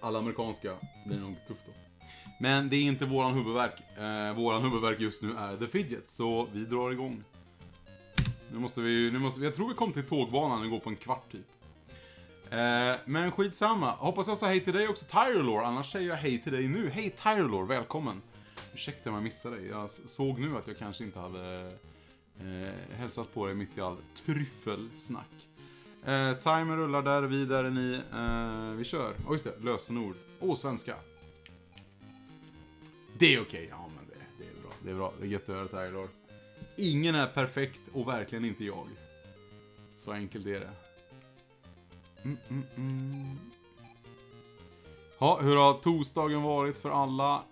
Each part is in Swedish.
Alla amerikanska blir nog tufft då. Men det är inte våran huvudverk. Eh, våran huvudverk just nu är The Fidget, så vi drar igång. Nu måste vi, nu måste jag tror vi kom till tågbanan, det går på en kvart typ. Eh, men skitsamma. Hoppas jag sa hej till dig också, Tyrelore. Annars säger jag hej till dig nu. Hej Tyrelore, välkommen. Ursäkta om jag missade dig. Jag såg nu att jag kanske inte hade eh, hälsat på dig mitt i all tryffelsnack. Eh, timer rullar där, vi där är ni. Eh, vi kör. Åh, oh, just det. Lösenord. Och svenska. Det är okej. Okay. Ja, men det, det, är bra. Det är bra. Det är gött att höra Tyrelore. Ingen är perfekt och verkligen inte jag. Så enkelt är det. Mm, mm, mm. Ja, hur har torsdagen varit för alla?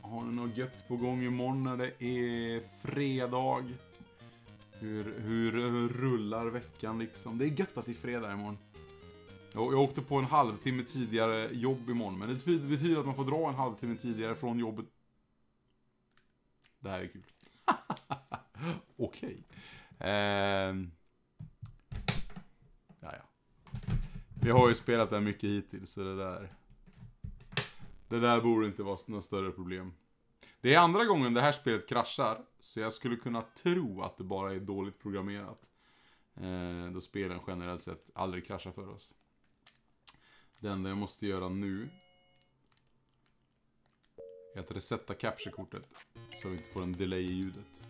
Har ni något gött på gång imorgon när det är fredag? Hur, hur rullar veckan liksom? Det är gött att det är fredag imorgon. Jag, jag åkte på en halvtimme tidigare jobb imorgon, men det betyder att man får dra en halvtimme tidigare från jobbet. Det här är kul. Okej. Okay. Eh... Ja, ja. Vi har ju spelat det här mycket hittills, så det där... Det där borde inte vara något större problem. Det är andra gången det här spelet kraschar, så jag skulle kunna tro att det bara är dåligt programmerat. Eh, då spelen generellt sett aldrig kraschar för oss. Det enda jag måste göra nu är att resetta capture-kortet så vi inte får en delay i ljudet.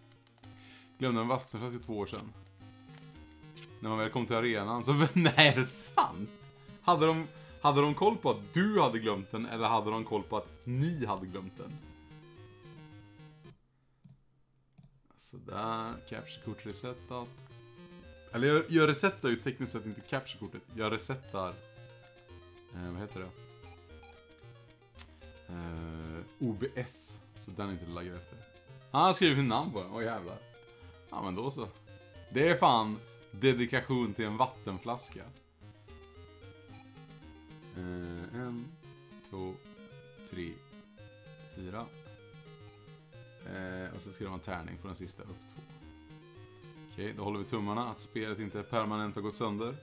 Glömde en vattenflaska två år sedan. När man väl kom till arenan så... Nej, är det sant? Hade de, hade de koll på att du hade glömt den eller hade de koll på att ni hade glömt den? Sådär, capture-kort resetat. Eller jag, jag resetar ju tekniskt sett inte capture-kortet. Jag resetar... Eh, vad heter det? Eh, OBS. Så den är inte laggad efter. Ah, han har skrivit namn på den. Åh jävlar. Ja men då så. Det är fan dedikation till en vattenflaska. Eh, en, två, tre, fyra. Eh, och så ska det vara en tärning på den sista upp två. Okej, då håller vi tummarna att spelet inte permanent har gått sönder.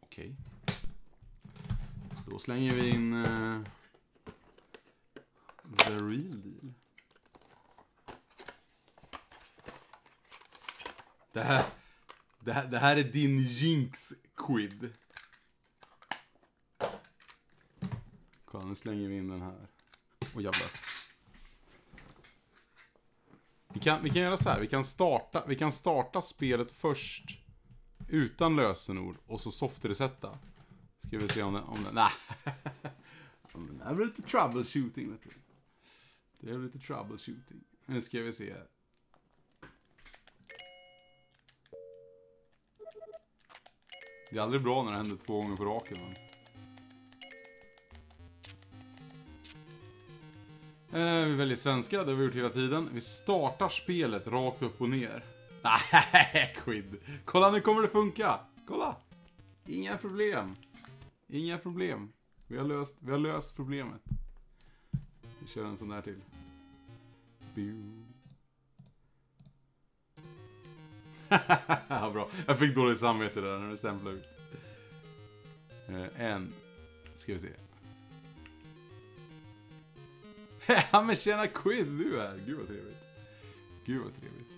Okej. Då slänger vi in... Eh, the real deal. Det här, det här, det här är din jinx quid. Quid. Nu slänger vi in den här. Och jävlar. Vi kan, vi kan göra så här, vi kan, starta, vi kan starta spelet först. Utan lösenord och så soft-resetta. Ska vi se om den, om den, nej. det här blir lite troubleshooting vet du. Det är lite troubleshooting. Nu ska vi se. Det är aldrig bra när det händer två gånger på raken. Men. Eh, vi väljer svenska, det har vi gjort hela tiden. Vi startar spelet rakt upp och ner. Nej, Quid. Kolla, nu kommer det funka. Kolla. Inga problem. Inga problem. Vi har löst, vi har löst problemet. Vi kör en sån där till. ja, bra. Jag fick dåligt samvete där när du stämplade ut. Eh, en. Ska vi se. ja men tjena quiz, du är Gud vad trevligt. Gud vad trevligt.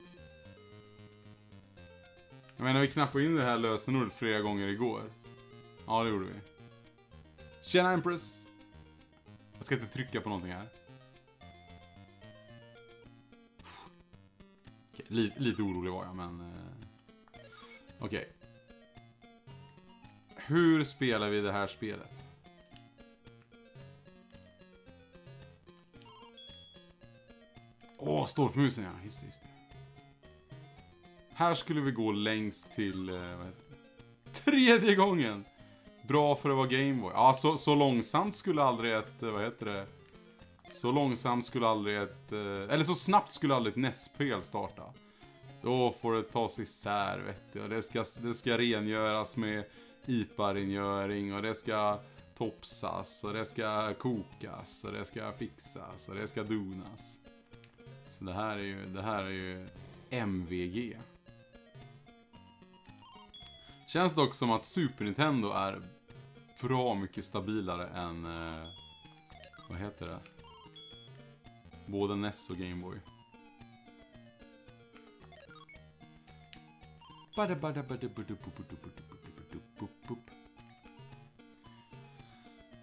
Jag menar vi knappade in det här lösenordet flera gånger igår. Ja, det gjorde vi. Tjena Empress! Jag ska inte trycka på någonting här. Okay, lite, lite orolig var jag, men... Eh, okej. Okay. Hur spelar vi det här spelet? Åh, Storfmusen ja. Just det, just det. Här skulle vi gå längst till... Eh, vad heter det? Tredje gången! Bra för att vara Gameboy. Ja, så, så långsamt skulle aldrig ett... Eh, vad heter det? Så långsamt skulle aldrig ett... Eh, eller så snabbt skulle aldrig ett NES-spel starta. Då får det tas isär, vet du. Och det ska, det ska rengöras med IPA-rengöring och det ska topsas och det ska kokas och det ska fixas och det ska donas. Så det här är ju, det här är ju MVG. Känns dock som att Super Nintendo är bra mycket stabilare än... Eh, vad heter det? Både NES och Gameboy.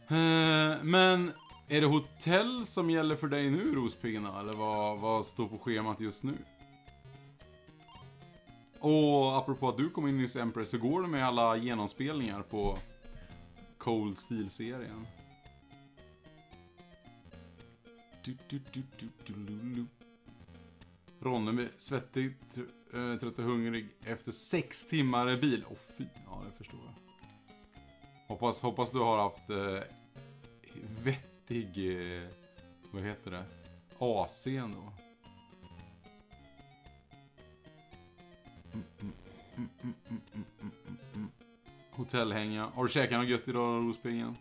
Eh, men är det hotell som gäller för dig nu, Rospiggarna? Eller vad, vad står på schemat just nu? Och apropå att du kom in nyss Empress, så går det med alla genomspelningar på Cold Steel-serien? Ronneby, svettig, tr- eh, trött och hungrig efter sex timmar i bil. Åh oh, fy, ja det förstår jag. Hoppas, hoppas du har haft eh, riktig, eh, vad heter det, AC då. Hotellhänga. Har du käkat något gött idag då, Rospiggen?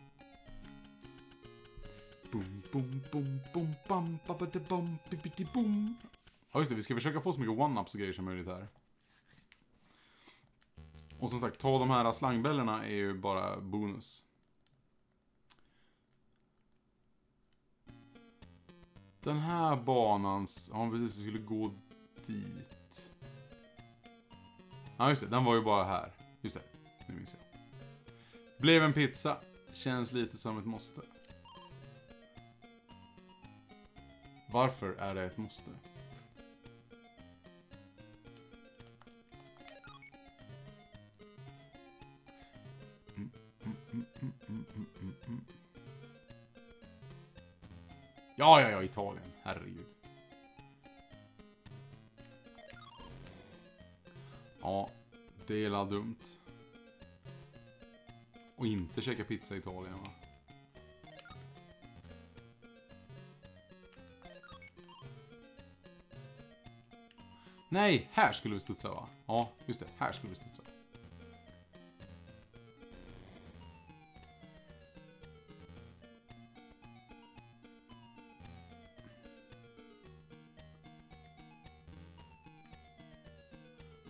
Boom, boom, boom, boom, bam, babada, bam, bibidi, boom. Ja, just det. Vi ska försöka få så mycket one-ups och grejer som möjligt här. Och som sagt, ta de här slangbällorna är ju bara bonus. Den här banans... ja precis, vi skulle gå dit. Ja just det, den var ju bara här. Just det, nu minns jag. Blev en pizza. Känns lite som ett måste. Varför är det ett måste? Mm, mm, mm, Ja, ja, ja, Italien. Herregud. Ja, det är dumt. Och inte käka pizza i Italien, va? Nej, här skulle vi studsa, va? Ja, just det. Här skulle vi studsa.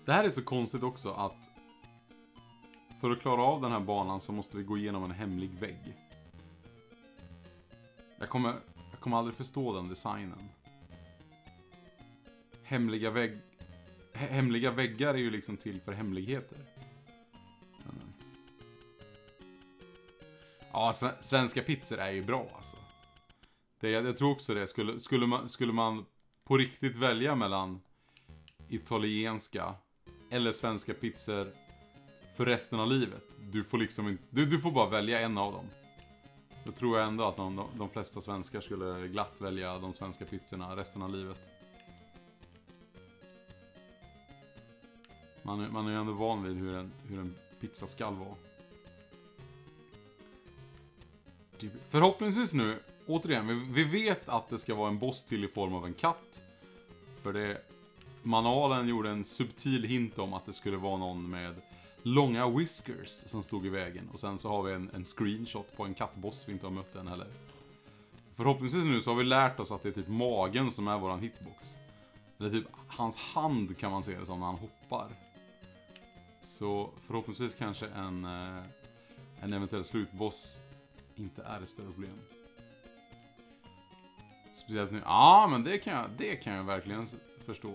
Det här är så konstigt också att för att klara av den här banan så måste vi gå igenom en hemlig vägg. Jag kommer, jag kommer aldrig förstå den designen. Hemliga vägg... he- Hemliga väggar är ju liksom till för hemligheter. Ja, sve- svenska pizzor är ju bra alltså. Det, jag, jag tror också det. Skulle, skulle, man, skulle man på riktigt välja mellan italienska eller svenska pizzor för resten av livet. Du får liksom inte, du, du får bara välja en av dem. Då tror jag ändå att de, de, de flesta svenskar skulle glatt välja de svenska pizzorna resten av livet. Man, är- man är ju ändå van vid hur en, hur en pizza skall vara. Förhoppningsvis nu, återigen, vi, vi vet att det ska vara en boss till i form av en katt. För det, manualen gjorde en subtil hint om att det skulle vara någon med långa whiskers som stod i vägen. Och sen så har vi en, en screenshot på en kattboss vi inte har mött än heller. Förhoppningsvis nu så har vi lärt oss att det är typ magen som är våran hitbox. Eller typ hans hand kan man se det som när han hoppar. Så förhoppningsvis kanske en, eh, en eventuell slutboss inte är ett större problem. Speciellt nu. Ja, men det kan jag, det kan jag verkligen förstå.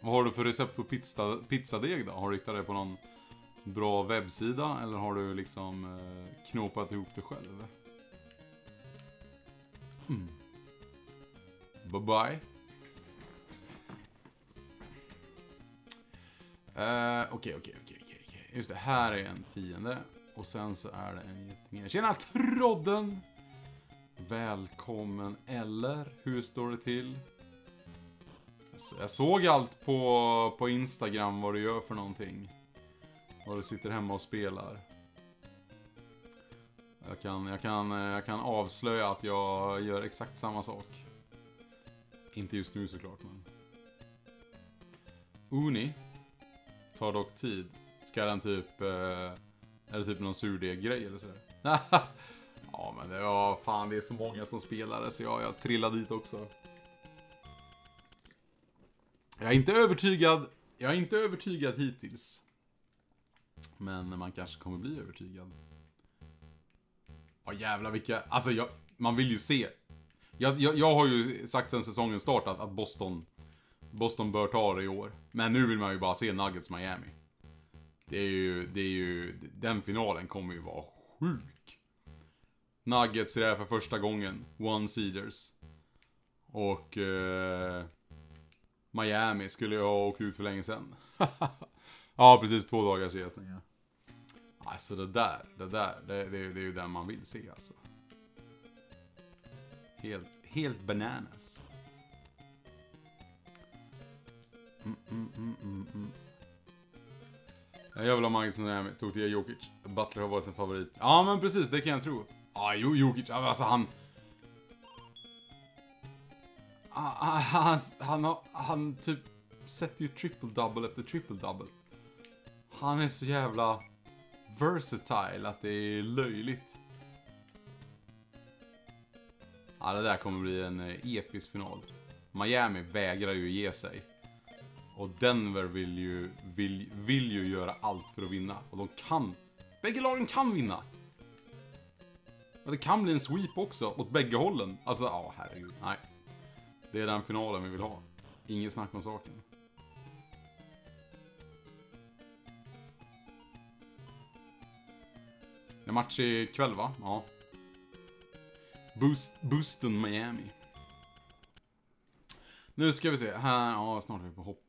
Vad har du för recept på pizza, pizzadeg då? Har du hittat det på någon bra webbsida eller har du liksom eh, knåpat ihop det själv? Mm. Bye bye. Eh, Okej, okej, okej, okej, okej. Just det, här är en fiende. Och sen så är det en geting Tjena Trodden! Välkommen, eller? Hur står det till? Jag såg allt på, på Instagram vad du gör för någonting. Vad du sitter hemma och spelar. Jag kan, jag kan, jag kan avslöja att jag gör exakt samma sak. Inte just nu såklart, men... Uni tar dock tid. Ska den typ... Eh, är det typ någon surdeggrej eller sådär? ja, men det var fan, det är så många som spelar det, så jag, jag trillade dit också. Jag är inte övertygad. Jag är inte övertygad hittills. Men man kanske kommer bli övertygad. Ja jävlar vilka, alltså jag, man vill ju se. Jag, jag, jag har ju sagt sen säsongen startat att Boston, Boston bör ta det i år. Men nu vill man ju bara se Nuggets Miami. Det är ju, det är ju, den finalen kommer ju vara sjuk. Nuggets är där för första gången, One Seeders. Och eh, Miami skulle jag ha åkt ut för länge sedan. ja, precis två dagars resning. Ja. Alltså det där, det där, det, det, det är ju den man vill se alltså. Helt, helt bananas. Mm, mm, mm, mm, mm. Jag vill ha Magnus Miami, tog till Jokic. Butler har varit en favorit. Ja men precis, det kan jag tro. Ja, jo, Jokic, alltså han... Han, han, han, han typ sätter ju triple-double efter triple-double. Han är så jävla versatile att det är löjligt. Ja, det där kommer bli en eh, episk final. Miami vägrar ju ge sig. Och Denver vill ju, vill, vill ju göra allt för att vinna. Och de kan. Bägge lagen kan vinna. Och det kan bli en sweep också, åt bägge hållen. Alltså, ja, herregud. Nej. Det är den finalen vi vill ha. Inget snack om saken. Det är match ikväll va? Ja. Boost, Boston Miami. Nu ska vi se. Här, ja snart är vi på hopp.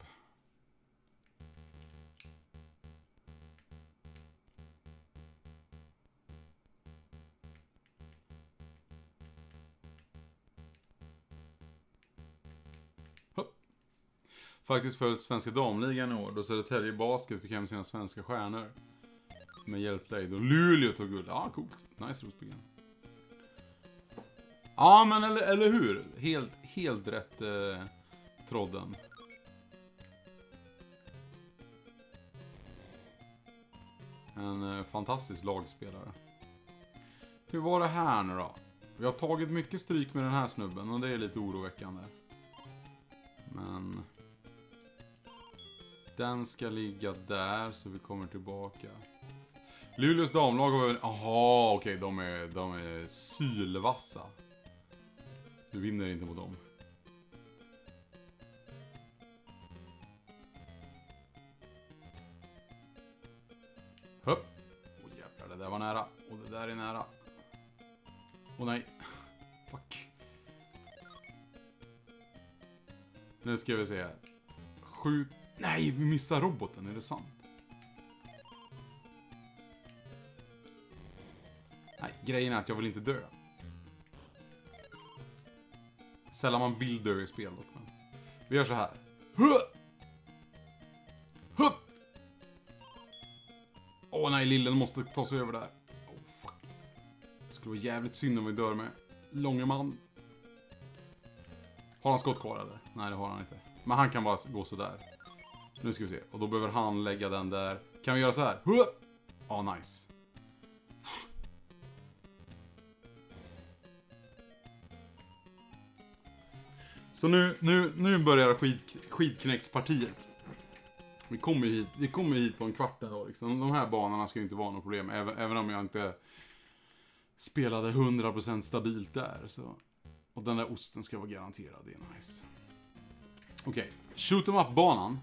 Faktiskt följt svenska damligan i år, då Södertälje Basket fick hem sina svenska stjärnor. Med hjälp dig. Då Luleå tog guld. Ja, coolt. Nice rosbyggen. Ja, men eller, eller hur? Helt, helt rätt eh, trodden. En eh, fantastisk lagspelare. Hur var det här nu då? Vi har tagit mycket stryk med den här snubben och det är lite oroväckande. Den ska ligga där så vi kommer tillbaka. Luleås damlag har vunnit. Jaha, okej, okay, de, är, de är sylvassa. Du vinner inte mot dem. Hopp. Åh oh, jävlar, det där var nära. Och det där är nära. Åh oh, nej. Fuck. Nu ska vi se här. Skjut. Nej, vi missar roboten, är det sant? Nej, grejen är att jag vill inte dö. Sällan man vill dö i spel dock. Men. Vi gör så här. Åh oh, nej, lillen måste ta sig över där. Oh, fuck. Det skulle vara jävligt synd om vi dör med långe man. Har han skott kvar eller? Nej, det har han inte. Men han kan bara gå sådär. Nu ska vi se. Och då behöver han lägga den där. Kan vi göra så här? Ja, oh, nice. Så nu, nu, nu börjar skid, skidknäckspartiet. Vi kommer ju hit, vi kommer hit på en kvart idag liksom. De här banorna ska ju inte vara något problem, även, även om jag inte spelade 100% stabilt där. Så. Och den där osten ska vara garanterad, det är nice. Okej, okay. shoot em up-banan.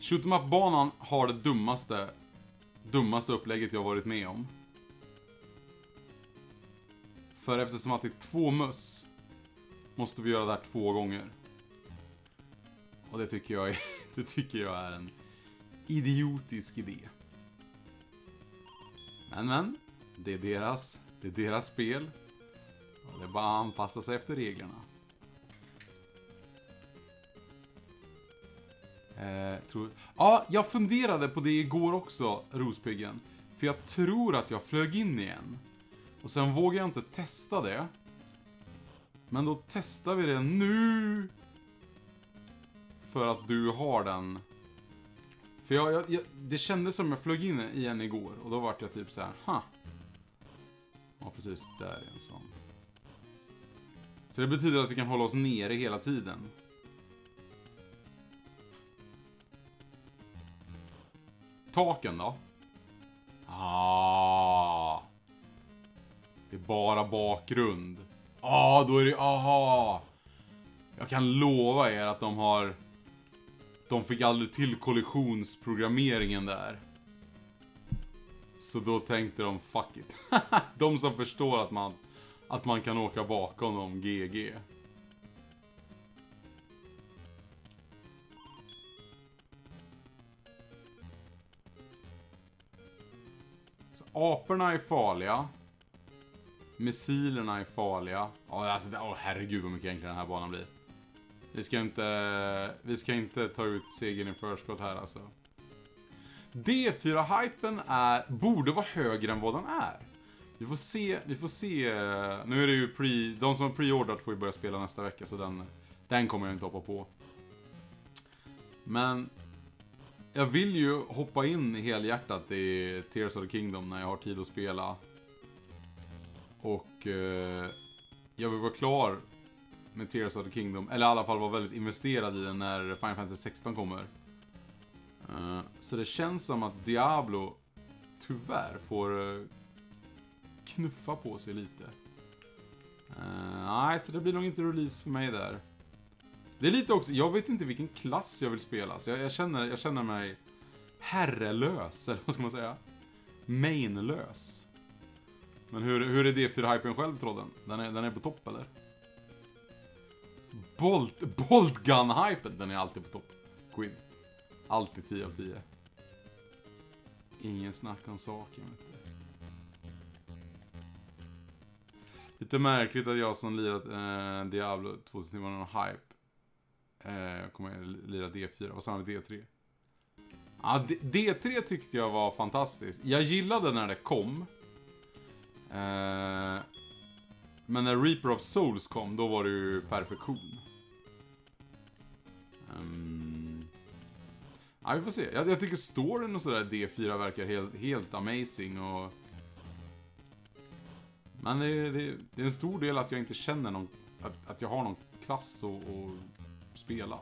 Shoot em up-banan har det dummaste, dummaste upplägget jag varit med om. För eftersom att det är två möss måste vi göra det här två gånger. Och det tycker jag är, det tycker jag är en idiotisk idé. Men men, det är deras, det är deras spel. Och det är bara att anpassa sig efter reglerna. Eh, tror... Ja, jag funderade på det igår också, Rospiggen. För jag tror att jag flög in igen. Och sen vågar jag inte testa det. Men då testar vi det nu. För att du har den. För jag, jag, jag det kändes som jag flög in igen igår och då vart jag typ så här, ha. Ja, precis. Där är en sån. Så det betyder att vi kan hålla oss nere hela tiden. Taken då? Ah. Det är bara bakgrund. Ah, då är det... Aha! Jag kan lova er att de har... De fick aldrig till kollisionsprogrammeringen där. Så då tänkte de, fuck it. de som förstår att man, att man kan åka bakom dem, GG. Aporna är farliga. Missilerna är farliga. Ja, alltså, oh, herregud vad mycket enklare den här banan blir. Vi ska inte, vi ska inte ta ut segern i förskott här alltså. D4-hypen är, borde vara högre än vad den är. Vi får se, vi får se. Nu är det ju pre, de som har preordrat får ju börja spela nästa vecka så den, den kommer jag inte hoppa på. Men jag vill ju hoppa in helhjärtat i Tears of the Kingdom när jag har tid att spela. Och eh, jag vill vara klar med Tears of the Kingdom, eller i alla fall vara väldigt investerad i den när Final Fantasy 16 kommer. Eh, så det känns som att Diablo tyvärr får eh, knuffa på sig lite. Eh, nej, så det blir nog inte release för mig där. Det är lite också, jag vet inte vilken klass jag vill spela, så jag, jag känner, jag känner mig herrelös, eller vad ska man säga? Mainlös. Men hur, hur är D4-hypen själv, tråden? Den är, den är på topp, eller? Bolt, Bolt Gun-hypen, den är alltid på topp. Quid. Alltid 10 av 10. Ingen snack om saken, vet du. Lite märkligt att jag som lirat eh, Diablo 2000 var någon hype. Eh, kommer lira D4, och samma med D3. Ja, D3 tyckte jag var fantastiskt. Jag gillade när det kom. Eh, men när Reaper of Souls kom, då var det ju perfektion. Um, ja, vi får se. Jag, jag tycker storyn och sådär D4 verkar helt, helt amazing och... Men det, det, det, är en stor del att jag inte känner någon... Att, att jag har någon klass och spela.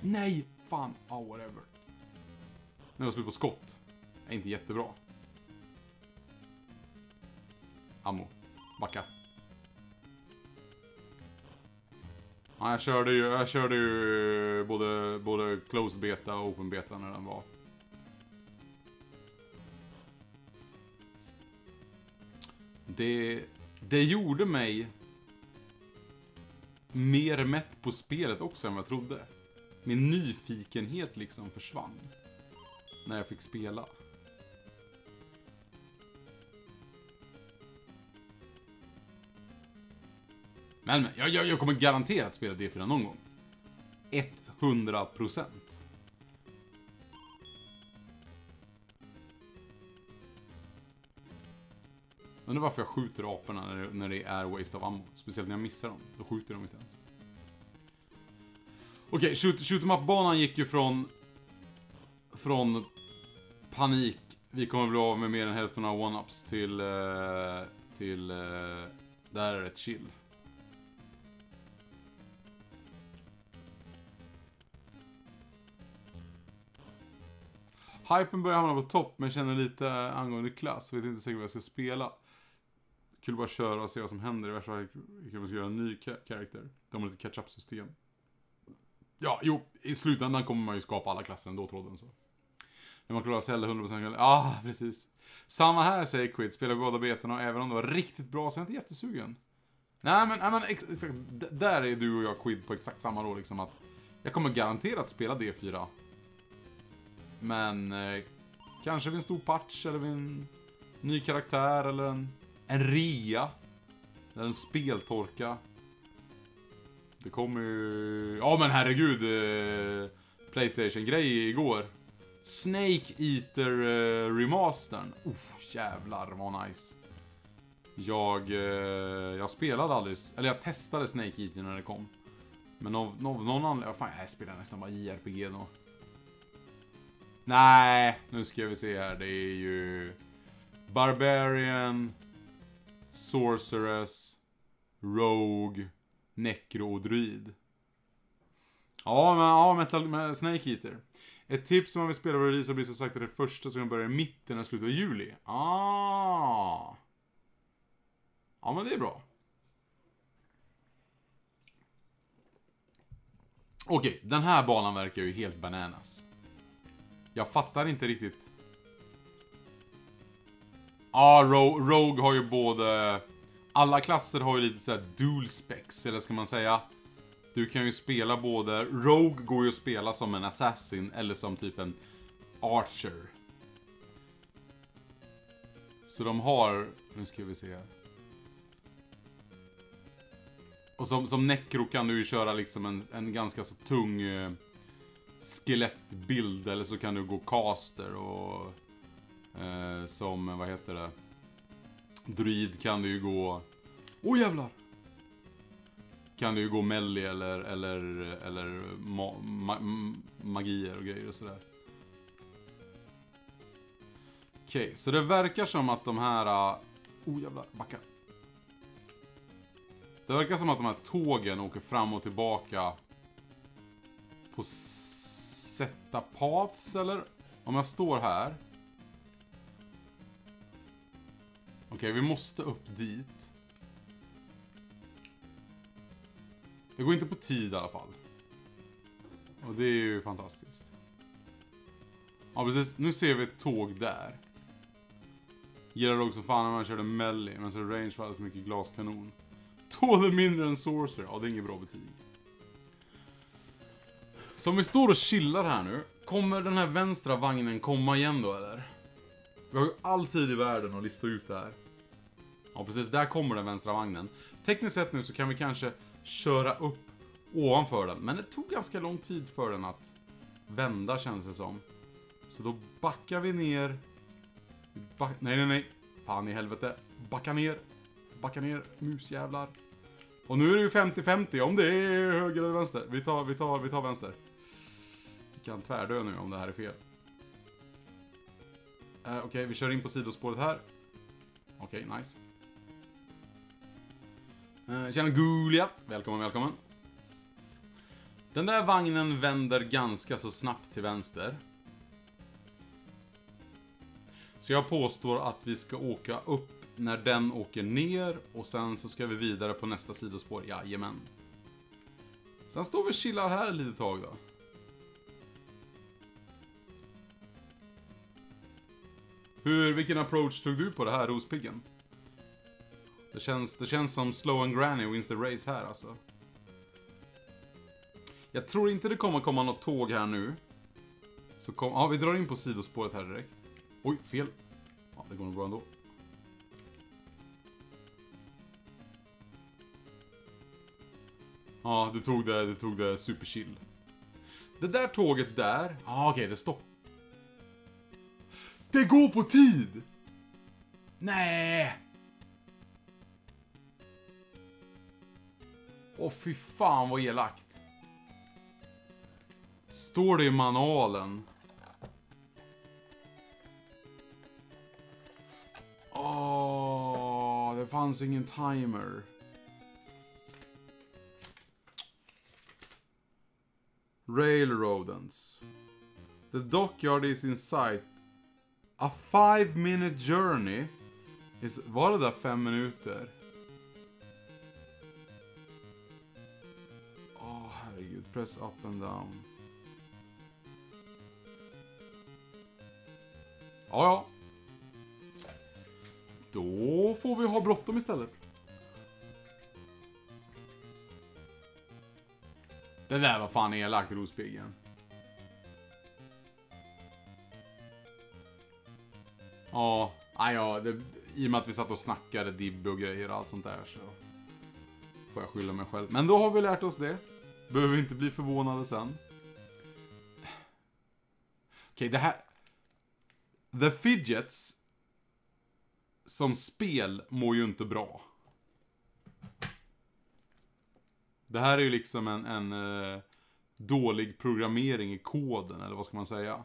Nej! Fan, oh, whatever. Nu har jag slut på skott. är inte jättebra. Ammo. Backa. Ja, jag körde ju, jag körde ju både, både close beta och open beta när den var. Det, det gjorde mig mer mätt på spelet också än vad jag trodde. Min nyfikenhet liksom försvann. När jag fick spela. Men, men jag, jag, jag kommer garanterat spela D4 någon gång. 100 procent. Undrar varför jag skjuter aporna när det, när det är waste of ammo. Speciellt när jag missar dem. Då skjuter de inte ens. Okej, okay, shoot, shoot em up-banan gick ju från... Från panik. Vi kommer bli av med mer än hälften av one-ups till... Eh, till... Eh, Där är det chill. Hypen börjar hamna på topp, men känner lite angående klass. Vet inte säkert vad jag ska spela. Kul att bara köra och se vad som händer. I värsta fall kan man göra en ny karaktär. De har lite catch-up-system. Ja, jo, i slutändan kommer man ju skapa alla klasser ändå, tråden så. När man klarar Zelda 100% Ja, ah, precis. Samma här, säger Quid. Spelar båda betorna och även om det var riktigt bra så är jag inte jättesugen. Nej, men, nej, men exakt, där är du och jag Quid på exakt samma då, liksom att jag kommer garanterat spela D4 men eh, kanske vid en stor patch eller vid en ny karaktär eller en, en rea. En speltorka. Det kommer ju... Ja men herregud. Eh, Playstation-grej igår. Snake Eater eh, remastern. Oh jävlar vad nice. Jag, eh, jag spelade aldrig, eller jag testade Snake Eater när det kom. Men av, av någon anledning, fan jag spelar nästan bara JRPG då. Nej, nu ska vi se här. Det är ju... Barbarian, Sorceress, Rogue, Necro och Druid. Ja, men ja, Metal, med Snake Eater. Ett tips om man vill spela vad Release blir som sagt att det första som börjar i mitten och slutet av juli. Ah. Ja, men det är bra. Okej, den här banan verkar ju helt bananas. Jag fattar inte riktigt. Ja, Rogue, Rogue har ju både... Alla klasser har ju lite såhär dual specs, eller ska man säga. Du kan ju spela både... Rogue går ju att spela som en assassin eller som typ en archer. Så de har... Nu ska vi se här. Och som, som Necro kan du ju köra liksom en, en ganska så tung eh, skelettbild. Eller så kan du gå caster och... Eh, som, vad heter det? Druid kan du ju gå... Åh oh, jävlar! Kan du ju gå melli eller, eller, eller ma, ma, magier och grejer och sådär. Okej, okay, så det verkar som att de här... Ah, oh jävlar, backa. Det verkar som att de här tågen åker fram och tillbaka på sätta paths eller? Om jag står här. Okej, okay, vi måste upp dit. Det går inte på tid i alla fall. Och det är ju fantastiskt. Ja precis, nu ser vi ett tåg där. Gillar också fan när man körde Melly, men så range var alldeles mycket glaskanon. Tål mindre än Sorcerer, ja det är inget bra betyg. Så om vi står och chillar här nu, kommer den här vänstra vagnen komma igen då eller? Vi har ju all tid i världen att lista ut det här. Ja precis, där kommer den vänstra vagnen. Tekniskt sett nu så kan vi kanske köra upp ovanför den. Men det tog ganska lång tid för den att vända känns det som. Så då backar vi ner. Back nej, nej, nej. Fan i helvete. Backa ner. Backa ner, musjävlar. Och nu är det ju 50-50 om det är höger eller vänster. Vi tar, vi tar, vi tar vänster. Vi kan tvärdö nu om det här är fel. Uh, Okej, okay, vi kör in på sidospåret här. Okej, okay, nice. Eh, tjena Gulia! Välkommen, välkommen. Den där vagnen vänder ganska så snabbt till vänster. Så jag påstår att vi ska åka upp när den åker ner och sen så ska vi vidare på nästa sidospår. Jajamän. Sen står vi och chillar här ett litet tag då. Hur, vilken approach tog du på det här rospiggen? Det känns, det känns som Slow and Granny wins the race här alltså. Jag tror inte det kommer komma något tåg här nu. Så kom, ja, vi drar in på sidospåret här direkt. Oj, fel. Ja, det går nog bra ändå. Ja, du tog det, du tog det superchill. Det där tåget där, ja ah, okej, okay, det stopp. Det går på tid! Nej! Åh fy fan vad elakt. Står det i manualen? Åh, det fanns ingen timer. Railroadens. The dockyard is in sight. A five minute journey. Is, var det där fem minuter? Press up and down. Ja, ja. Då får vi ha bråttom istället. Det där var fan elakt, Rospiggen. Ja, ja, det, i och med att vi satt och snackade dibb och grejer och allt sånt där så får jag skylla mig själv. Men då har vi lärt oss det. Behöver inte bli förvånade sen. Okej, okay, det här... The Fidgets som spel mår ju inte bra. Det här är ju liksom en, en uh, dålig programmering i koden, eller vad ska man säga?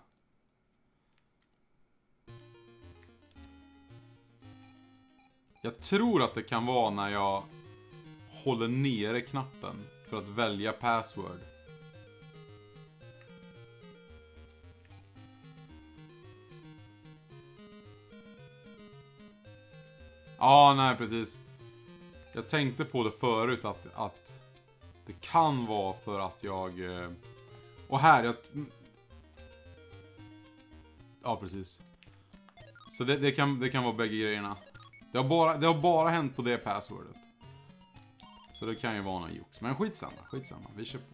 Jag tror att det kan vara när jag håller nere knappen för att välja password. Ja, ah, nej precis. Jag tänkte på det förut att, att det kan vara för att jag... Eh, och här, jag... Mm. Ja, precis. Så det, det, kan, det kan vara bägge grejerna. Det har, bara, det har bara hänt på det passwordet. Så det kan ju vara någon jox. Men skitsamma, skitsamma. Vi kör på.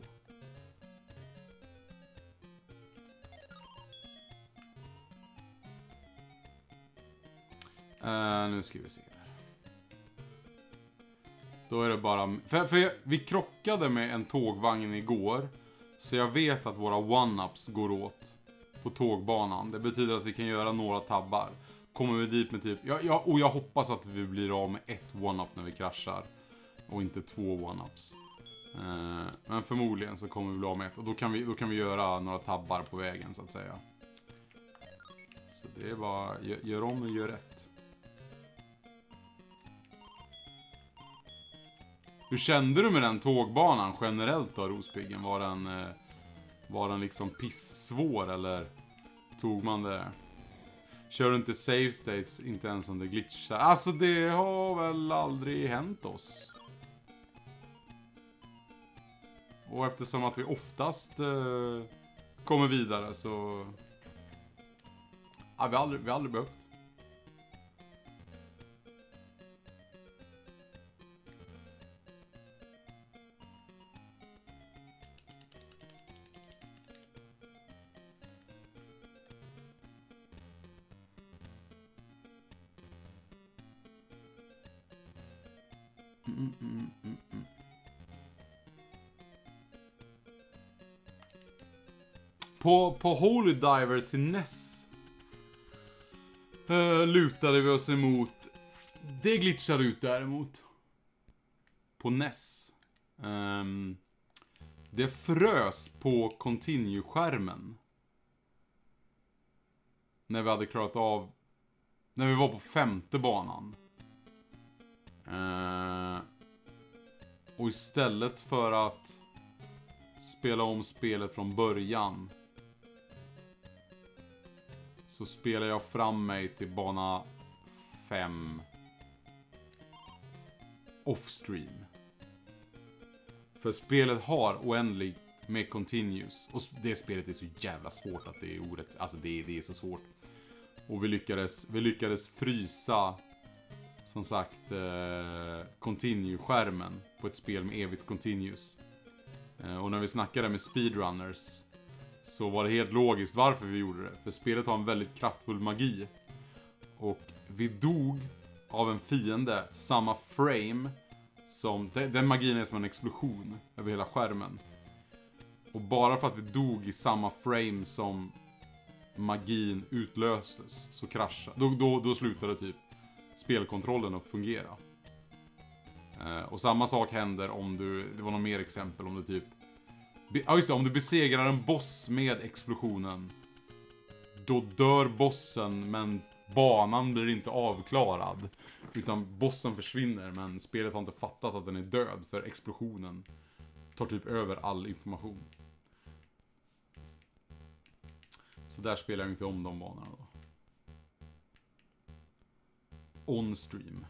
Uh, nu ska vi se här. Då är det bara... För, för jag, vi krockade med en tågvagn igår. Så jag vet att våra one-ups går åt på tågbanan. Det betyder att vi kan göra några tabbar. Kommer vi dit med typ... Ja, ja, och jag hoppas att vi blir av med ett one-up när vi kraschar. Och inte två one-ups. Eh, men förmodligen så kommer vi bli av med ett. Och då kan, vi, då kan vi göra några tabbar på vägen så att säga. Så det är bara, gör, gör om och gör rätt. Hur kände du med den tågbanan generellt då, Rospiggen? Var den, eh, var den liksom pissvår eller tog man det? Kör du inte save states, inte ens om det glitchar? Alltså det har väl aldrig hänt oss? Och eftersom att vi oftast eh, kommer vidare så... Ja, vi har aldrig, vi har aldrig behövt. Mm, mm, mm, mm, mm. På, på Holy Diver till NES uh, eh, lutade vi oss emot. Det glitchade ut däremot. På NES. Um, ehm, det frös på Continue-skärmen. När vi hade klarat av... När vi var på femte banan. Uh, och istället för att spela om spelet från början så spelar jag fram mig till bana 5 Offstream. För spelet har oändligt med continues. Och det spelet är så jävla svårt att det är orätt. Alltså det, det är så svårt. Och vi lyckades, vi lyckades frysa som sagt eh, continue-skärmen på ett spel med evigt continues. Eh, och när vi snackade med speedrunners så var det helt logiskt varför vi gjorde det. För spelet har en väldigt kraftfull magi. Och vi dog av en fiende, samma frame som... Den magin är som en explosion över hela skärmen. Och bara för att vi dog i samma frame som magin utlöstes så kraschade... Då, då, då slutade typ spelkontrollen att fungera. Eh, och samma sak händer om du, det var något mer exempel om du typ Ja just det, om du besegrar en boss med explosionen Då dör bossen men banan blir inte avklarad. Utan bossen försvinner men spelet har inte fattat att den är död för explosionen Tar typ över all information. Så där spelar jag inte om de banorna då. On stream.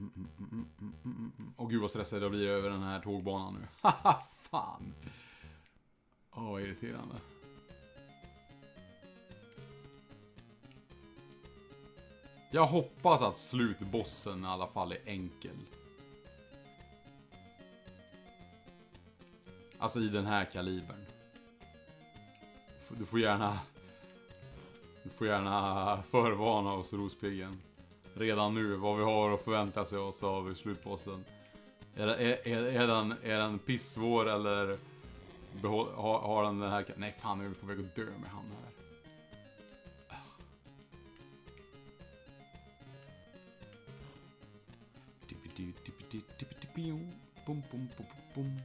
Mm, mm, mm, mm. Åh gud vad stressad jag blir över den här tågbanan nu. Haha, fan. Åh, vad irriterande. Jag hoppas att slutbossen i alla fall är enkel. Alltså i den här kalibern. Du får gärna... Du får gärna förvarna oss Rospiggen redan nu vad vi har att förvänta sig oss av slutbossen. Är, är, är, är, den, är den pissvår eller behåll, har, har den den här... Nej fan, nu är vi på väg att dö med han här. Bum, bum, bum, bum.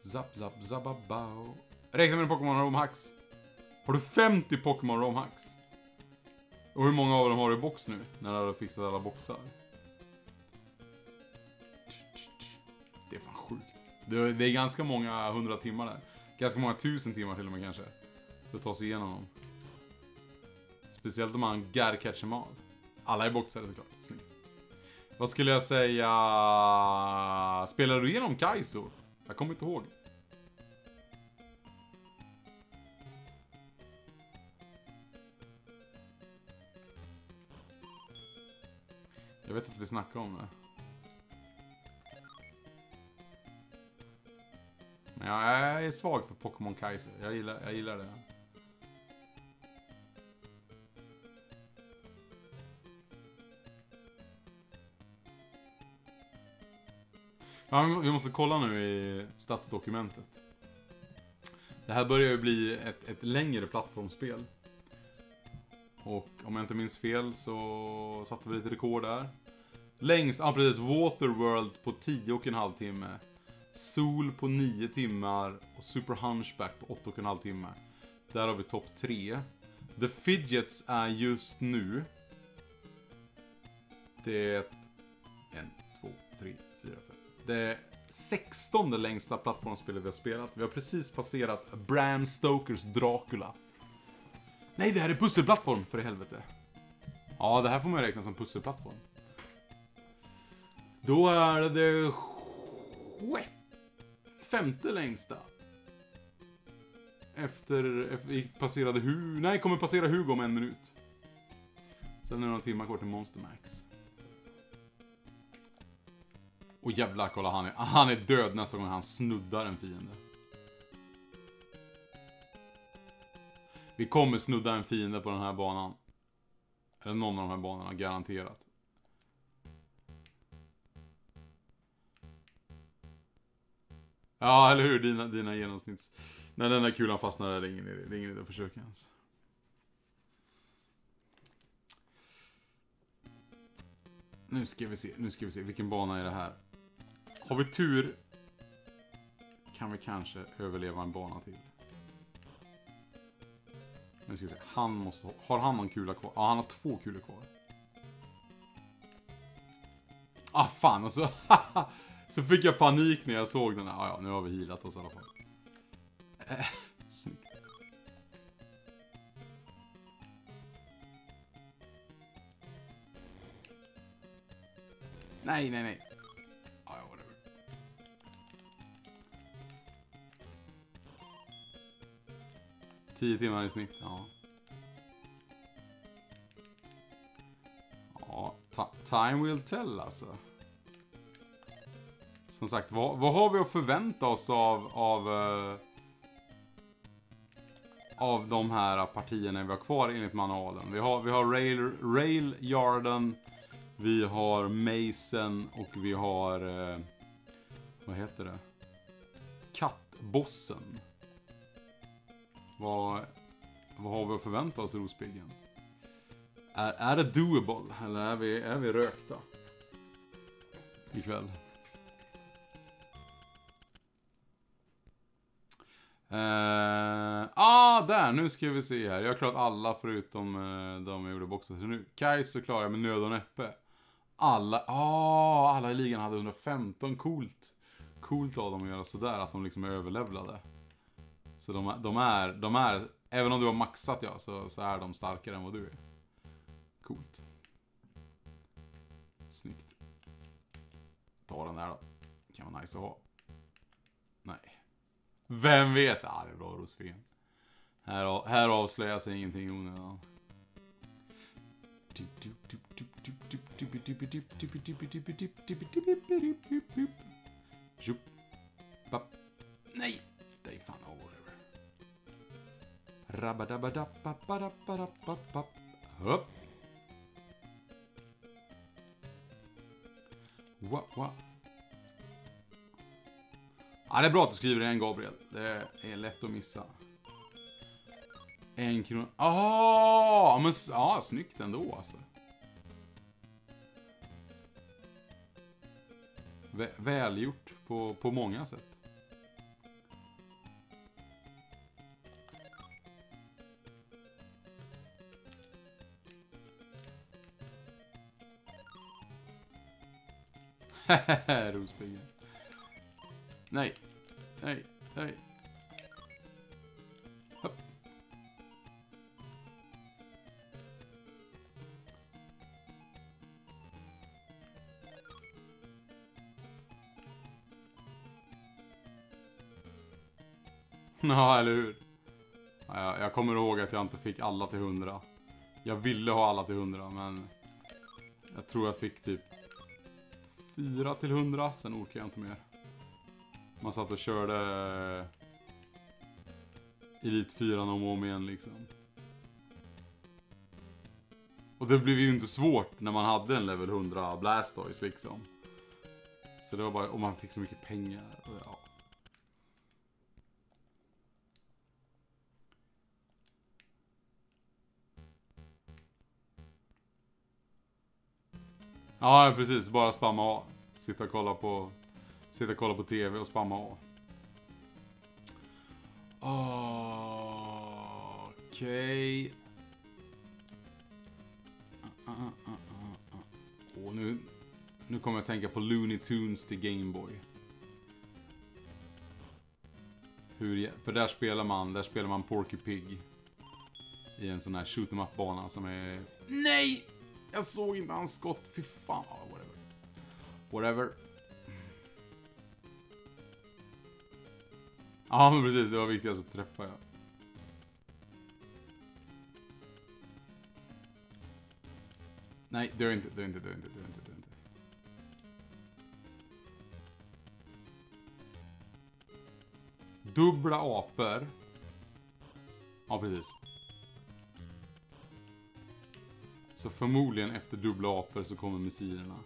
Zap, zap, zababao. Räkna med Pokémon romhacks. Har du 50 Pokémon romhacks? Och hur många av dem har du i box nu? När du har fixat alla boxar? Det är fan sjukt. Det är ganska många hundra timmar där. ganska många tusen timmar till och med kanske. För att ta sig igenom dem. Speciellt om man gar catcher mal. Alla är boxade såklart. Snyggt. Vad skulle jag säga? Spelar du igenom Kaizo? Jag kommer inte ihåg. Snacka om det. Men jag är svag för Pokémon Kaiser. Jag gillar, jag gillar det. Ja, vi måste kolla nu i statsdokumentet. Det här börjar ju bli ett, ett längre plattformsspel. Och om jag inte minns fel så satte vi lite rekord där. Längst, ja precis, Waterworld på 10 och en halv timme. Sol på 9 timmar och Super Hunchback på 8 och en halv timme. Där har vi topp 3. The Fidgets är just nu... Det... En, två, tre, fyra, fem. Det 16 längsta plattformsspelet vi har spelat. Vi har precis passerat Bram Stokers Dracula. Nej, det här är pusselplattform, för i helvete. Ja, det här får man räkna som pusselplattform. Då är det det sjätte, femte längsta. Efter, efter vi passerade Hugo, nej, kommer passera Hugo om en minut. Sen är det några timmar kvar till Monster Max. Och jävlar, kolla han är, han är död nästa gång han snuddar en fiende. Vi kommer snudda en fiende på den här banan. Eller någon av de här banorna, garanterat. Ja, eller hur? Dina, dina genomsnitts... När den där kulan fastnar där, det är ingen idé, det är ingen idé att försöka ens. Nu ska vi se, nu ska vi se, vilken bana är det här? Har vi tur kan vi kanske överleva en bana till. Nu ska vi se, han måste ha, Har han någon kula kvar? Ja, han har två kulor kvar. Ah, fan alltså. så... fick jag panik när jag såg den här. Ah, ja, nu har vi healat oss i alla fall. Äh, snyggt. Nej, nej, nej. Ah, ja, whatever. Tio timmar i snitt, ja. Ja, time will tell alltså. Som sagt, vad, vad har vi att förvänta oss av, av, eh, av de här partierna vi har kvar enligt manualen? Vi har, vi har rail, rail yarden, vi har Mason och vi har, eh, vad heter det? Kattbossen. Vad, vad har vi att förvänta oss, Rospiggen? Är, är det doable, eller är vi, är vi rökta? Ikväll. Uh, ah, där! Nu ska vi se här. Jag har klarat alla förutom uh, de jag gjorde boxat. nu. Kaiser klarar jag med nöd och näppe. Alla, ah, alla i ligan hade 115. Coolt. Coolt av dem att göra sådär, att de liksom är överlevlade. Så de, de, är, de är, även om du har maxat ja, så, så är de starkare än vad du är. Coolt. Snyggt. Ta den där då. Kan vara nice att ha. Nej. Vem vet? Ja, det är bra Rosfin. Här, här avslöjas ingenting i onödan. Nej! Det är fan oh, whatever. Rabadabadabadabadabadabab. Hopp. Wa, wa. Ja, det är bra att du skriver en Gabriel. Det är lätt att missa. En krona. Ah, men ja, snyggt ändå alltså. Välgjort på, på många sätt. Rospiggar. Nej. Nej. Nej. Ja, eller hur? Ja, jag kommer ihåg att jag inte fick alla till 100. Jag ville ha alla till 100, men jag tror jag fick typ 4 till 100, sen orkar jag inte mer. Man satt och körde... Eh, Elit 4 om och om igen liksom. Och det blev ju inte svårt när man hade en level 100 Blastoise liksom. Så det var bara, och man fick så mycket pengar. Och ja. Ja, precis. Bara spamma A. Sitta och kolla på... Sitta och kolla på TV och spamma A. Okej. Okay. Uh, uh, uh, ah. Nu, nu kommer jag att tänka på Looney Tunes till Gameboy. Hur, för där spelar man, där spelar man Porky Pig. I en sån här shoot em up bana som är... Nej! Jag såg inte hans skott, fy fan. Whatever. Whatever. Ja, men precis. Det var viktigast att träffa, ja. Nej, dö inte, dö inte, dö inte, dö inte, dö inte. Dubbla apor. Ja, precis. Så förmodligen efter dubbla apor så kommer missilerna.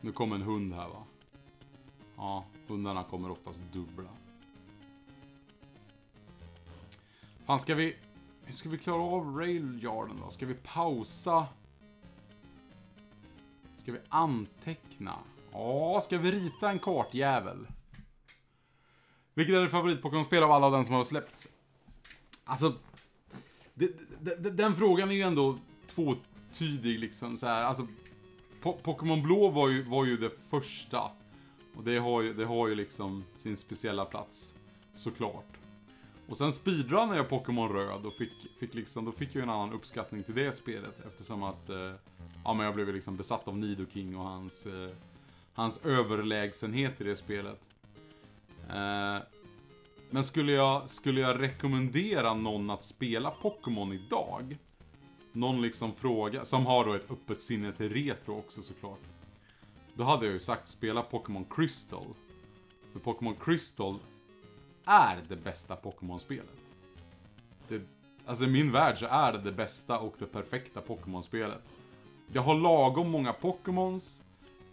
Nu kommer en hund här va? Ja, hundarna kommer oftast dubbla. Fan, ska vi... Hur ska vi klara av railyarden då? Ska vi pausa? Ska vi anteckna? Ja, ska vi rita en kartjävel? Vilket är ditt favorit spel av alla den som har släppts? Alltså... det- det- det- Den frågan är ju ändå tvåtydig liksom så här. Alltså... Po- Pokémon Blå var ju, var ju det första. Och det har ju, det har ju liksom sin speciella plats. Såklart. Och sen speedrunnade jag Pokémon Röd och fick, fick liksom, då fick jag en annan uppskattning till det spelet eftersom att eh, Ja men jag blev liksom besatt av Nidoking och hans eh, Hans överlägsenhet i det spelet. Eh, Men skulle jag, skulle jag rekommendera någon att spela Pokémon idag? Någon liksom fråga, som har då ett öppet sinne till retro också såklart. Då hade jag ju sagt spela Pokémon Crystal. För Pokémon Crystal är det bästa Pokémon-spelet. Alltså i min värld så är det det bästa och det perfekta Pokémon-spelet. Det har lagom många Pokémons.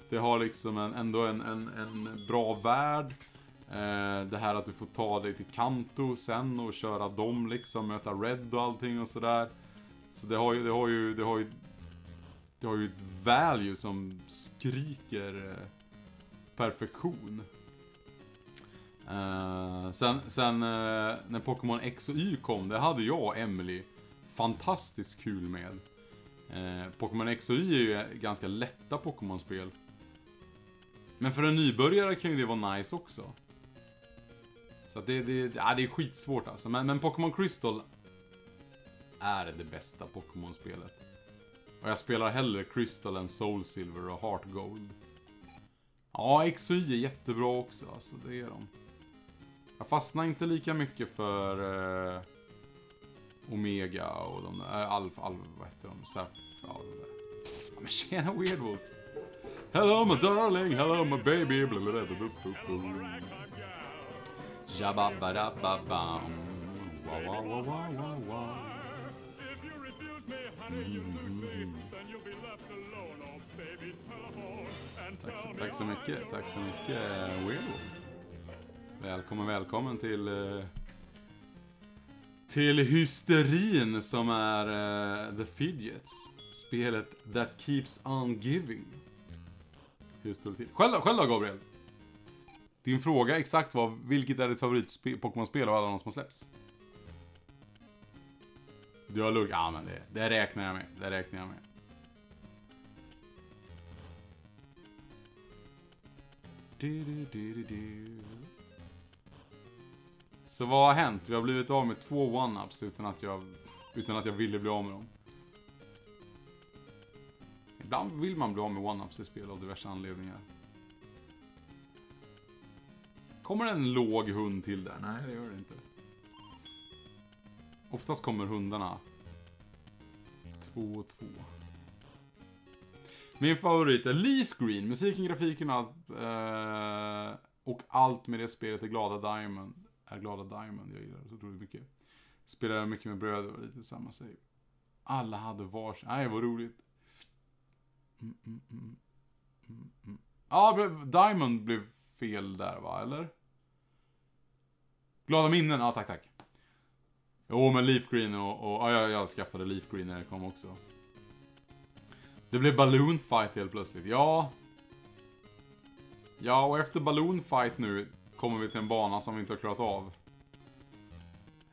Det har liksom en, ändå en, en, en bra värld. Eh, det här att du får ta dig till Kanto sen och köra dem liksom, möta Red och allting och sådär. Så det har ju, det har ju, det har ju, det har ju ett value som skriker eh, perfektion. Eh, sen sen uh, när Pokémon X och Y kom, det hade jag och Emily fantastiskt kul med. Uh, Pokémon X och Y är ju ganska lätta Pokémon-spel. Men för en nybörjare kan ju det vara nice också. Så att det, det, ja, det är skitsvårt alltså. Men, men Pokémon Crystal är det bästa Pokémon-spelet. Och jag spelar hellre Crystal än Soul Silver och Heart Gold. Ja, X och Y är jättebra också, alltså det är de. Jag fastnar inte lika mycket för eh, Omega och de där, äh, Alf, Alf, vad heter de? Saf, ja, de där. Ja, men tjena Weirdwolf! Hello my darling, hello my baby, blablabla. Jabba-ba-da-ba-bam. Wow, wow, wow, wow, wow, telephone and Tack, tack så mycket, tack så mycket Weirdwolf. Välkommen, välkommen till... Eh, till hysterin som är eh, The Fidgets. Spelet that keeps on giving. Hur står det till? Själv då, själv då Gabriel? Din fråga exakt var, vilket är ditt favorit-Pokémon-spel av alla de som har släppts? Du har lugg... Ja men det, det räknar jag med, det räknar jag med. Du, du, du, du, du. Så vad har hänt? Vi har blivit av med två one-ups utan att jag, utan att jag ville bli av med dem. Ibland vill man bli av med one-ups i spel av diverse anledningar. Kommer en låg hund till där? Nej, det gör det inte. Oftast kommer hundarna två och två. Min favorit är Leaf Green. Musiken, grafiken och allt. Eh, och allt med det spelet är Glada Diamond. Är Glada Diamond. Jag gillar det så otroligt mycket. Spelade mycket med bröder och lite samma sig. Alla hade vars... Nej, vad roligt. Mm, mm, mm. Mm, mm. Ja, Diamond blev fel där va, eller? Glada minnen, ja tack tack. Jo, men Leaf Green och, och ja, jag, jag skaffade Leaf Green när det kom också. Det blev Balloon Fight helt plötsligt, ja. Ja, och efter Balloon Fight nu kommer vi till en bana som vi inte har klarat av.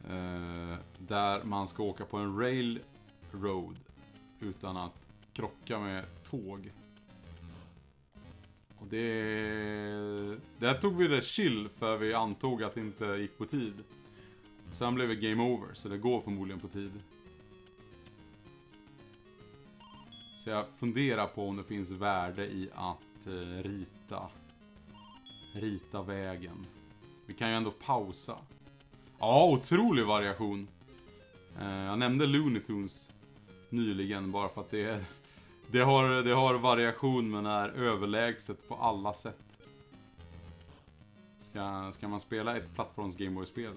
Eh, där man ska åka på en railroad utan att krocka med tåg. Och det... Där tog vi det chill för vi antog att det inte gick på tid. Sen blev det game over, så det går förmodligen på tid. Så jag funderar på om det finns värde i att eh, rita. Rita vägen. Vi kan ju ändå pausa. Ja, otrolig variation. Eh, jag nämnde Looney Tunes nyligen bara för att det är det har, det har variation men är överlägset på alla sätt. Ska, ska man spela ett plattforms Gameboy-spel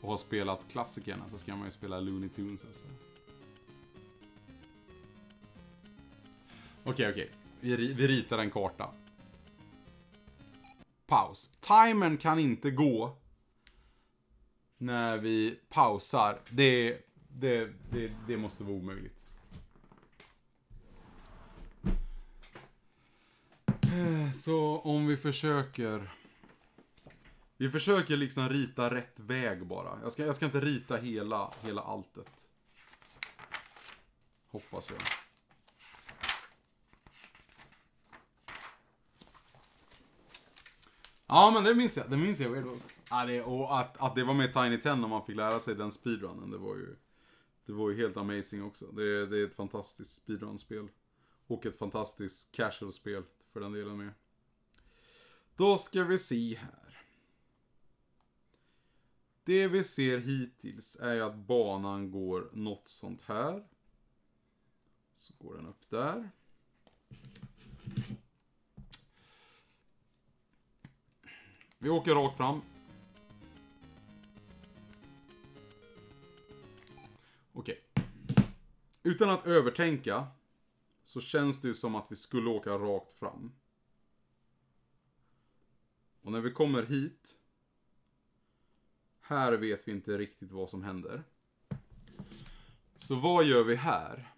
och har spelat klassikerna så ska man ju spela Looney Tunes alltså. Okej, okej. Vi, vi ritar en karta. Paus. Timern kan inte gå när vi pausar. Det, det, det, det måste vara omöjligt. Eh, så om vi försöker... Vi försöker liksom rita rätt väg bara. Jag ska, jag ska inte rita hela, hela alltet. Hoppas jag. Ja men det minns jag, det minns jag. väl. Ja, det, och att, att det var med Tiny Ten när man fick lära sig den speedrunnen, det var ju... Det var ju helt amazing också. Det, det är ett fantastiskt speedrun-spel. Och ett fantastiskt casual-spel för den delen med. Då ska vi se här. Det vi ser hittills är ju att banan går något sånt här. Så går den upp där. Vi åker rakt fram. Okej. Utan att övertänka så känns det ju som att vi skulle åka rakt fram. Och när vi kommer hit här vet vi inte riktigt vad som händer. Så vad gör vi här?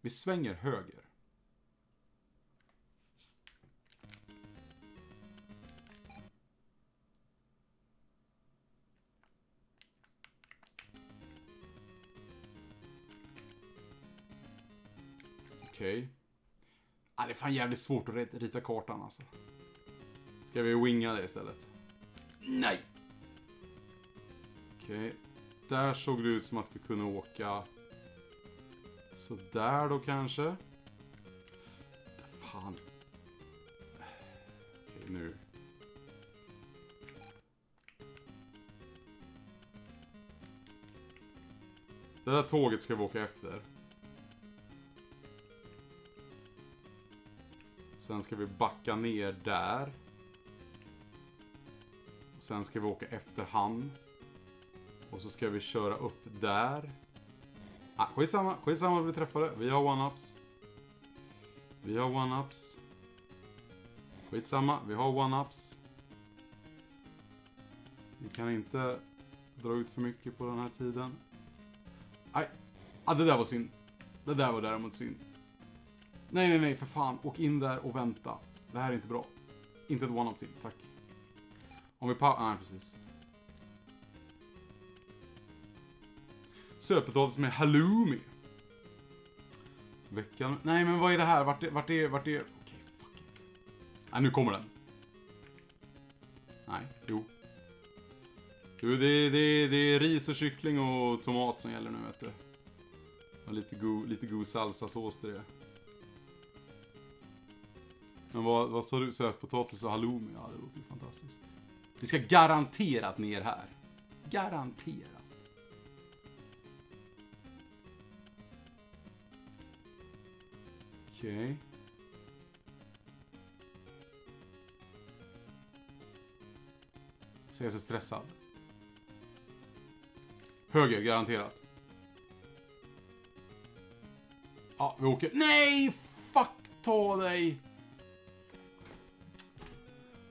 Vi svänger höger. Okej. Ah, det är fan jävligt svårt att rit- rita kartan alltså. Ska vi winga det istället? Nej! Okej. Där såg det ut som att vi kunde åka... Så där då kanske? Fan. Okej, nu. Det där tåget ska vi åka efter. Sen ska vi backa ner där. Sen ska vi åka efter han. Och så ska vi köra upp där. Ah, skitsamma, skitsamma vi träffade. Vi har one-ups. Vi har one-ups. Skitsamma, vi har one-ups. Vi kan inte dra ut för mycket på den här tiden. Nej, ah, det där var synd. Det där var däremot synd. Nej, nej, nej, för fan. Åk in där och vänta. Det här är inte bra. Inte ett one-up till, tack. Om vi pausar, Nej, precis. Sötpotatis med halloumi. Veckan... Nej, men vad är det här? Vart är... Vart är... Vart är... Okej, fuck it. Nej, nu kommer den. Nej, jo. Du, det, det, det är ris och kyckling och tomat som gäller nu, vet du. Och lite god, lite god salsasås till det. Men vad, vad sa du? Sötpotatis och halloumi? Ja, det låter ju fantastiskt. Vi ska garanterat ner här. Garanterat. Okej. Ser sig stressad. Höger, garanterat. Ja, vi åker. Nej! Fuck, ta dig!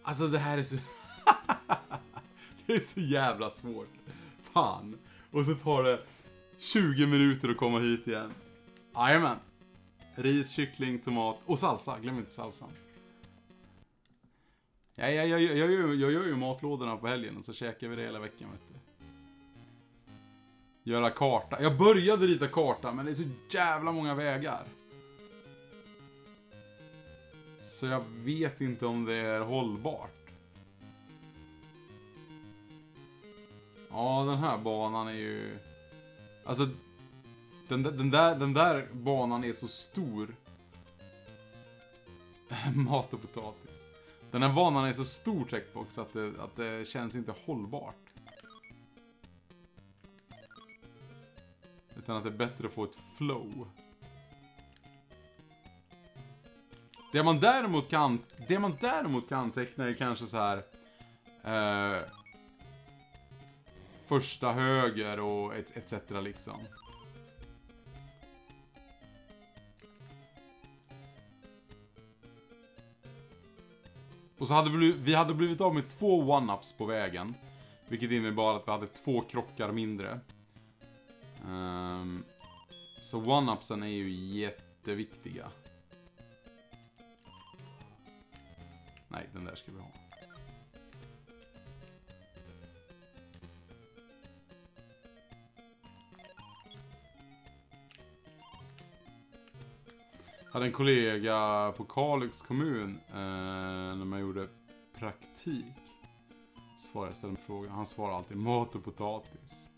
Alltså det här är så... det är så jävla svårt. Fan. Och så tar det 20 minuter att komma hit igen. Jajamän. Ris, kyckling, tomat och salsa. Glöm inte salsan. Ja, ja, jag, jag, jag, gör ju- jag gör ju matlådorna på helgen och så käkar vi det hela veckan vet du. Göra karta. Jag började rita karta men det är så jävla många vägar. Så jag vet inte om det är hållbart. Ja, den här banan är ju... Alltså, den, där- den, där, den där banan är så stor. Mat och potatis. Den här banan är så stor checkbox att det, att det känns inte hållbart. Utan att det är bättre att få ett flow. Det man däremot kan, det man däremot kan teckna är kanske så här. Eh, första höger och et, etc liksom. Och så hade vi, vi hade blivit av med två one-ups på vägen. Vilket innebar att vi hade två krockar mindre. Ehm, så one-upsen är ju jätteviktiga. Nej, den där ska vi ha. Jag hade en kollega på Kalix kommun eh, när man gjorde praktik. Svarade jag ställde en fråga. Han svarade alltid mat och potatis.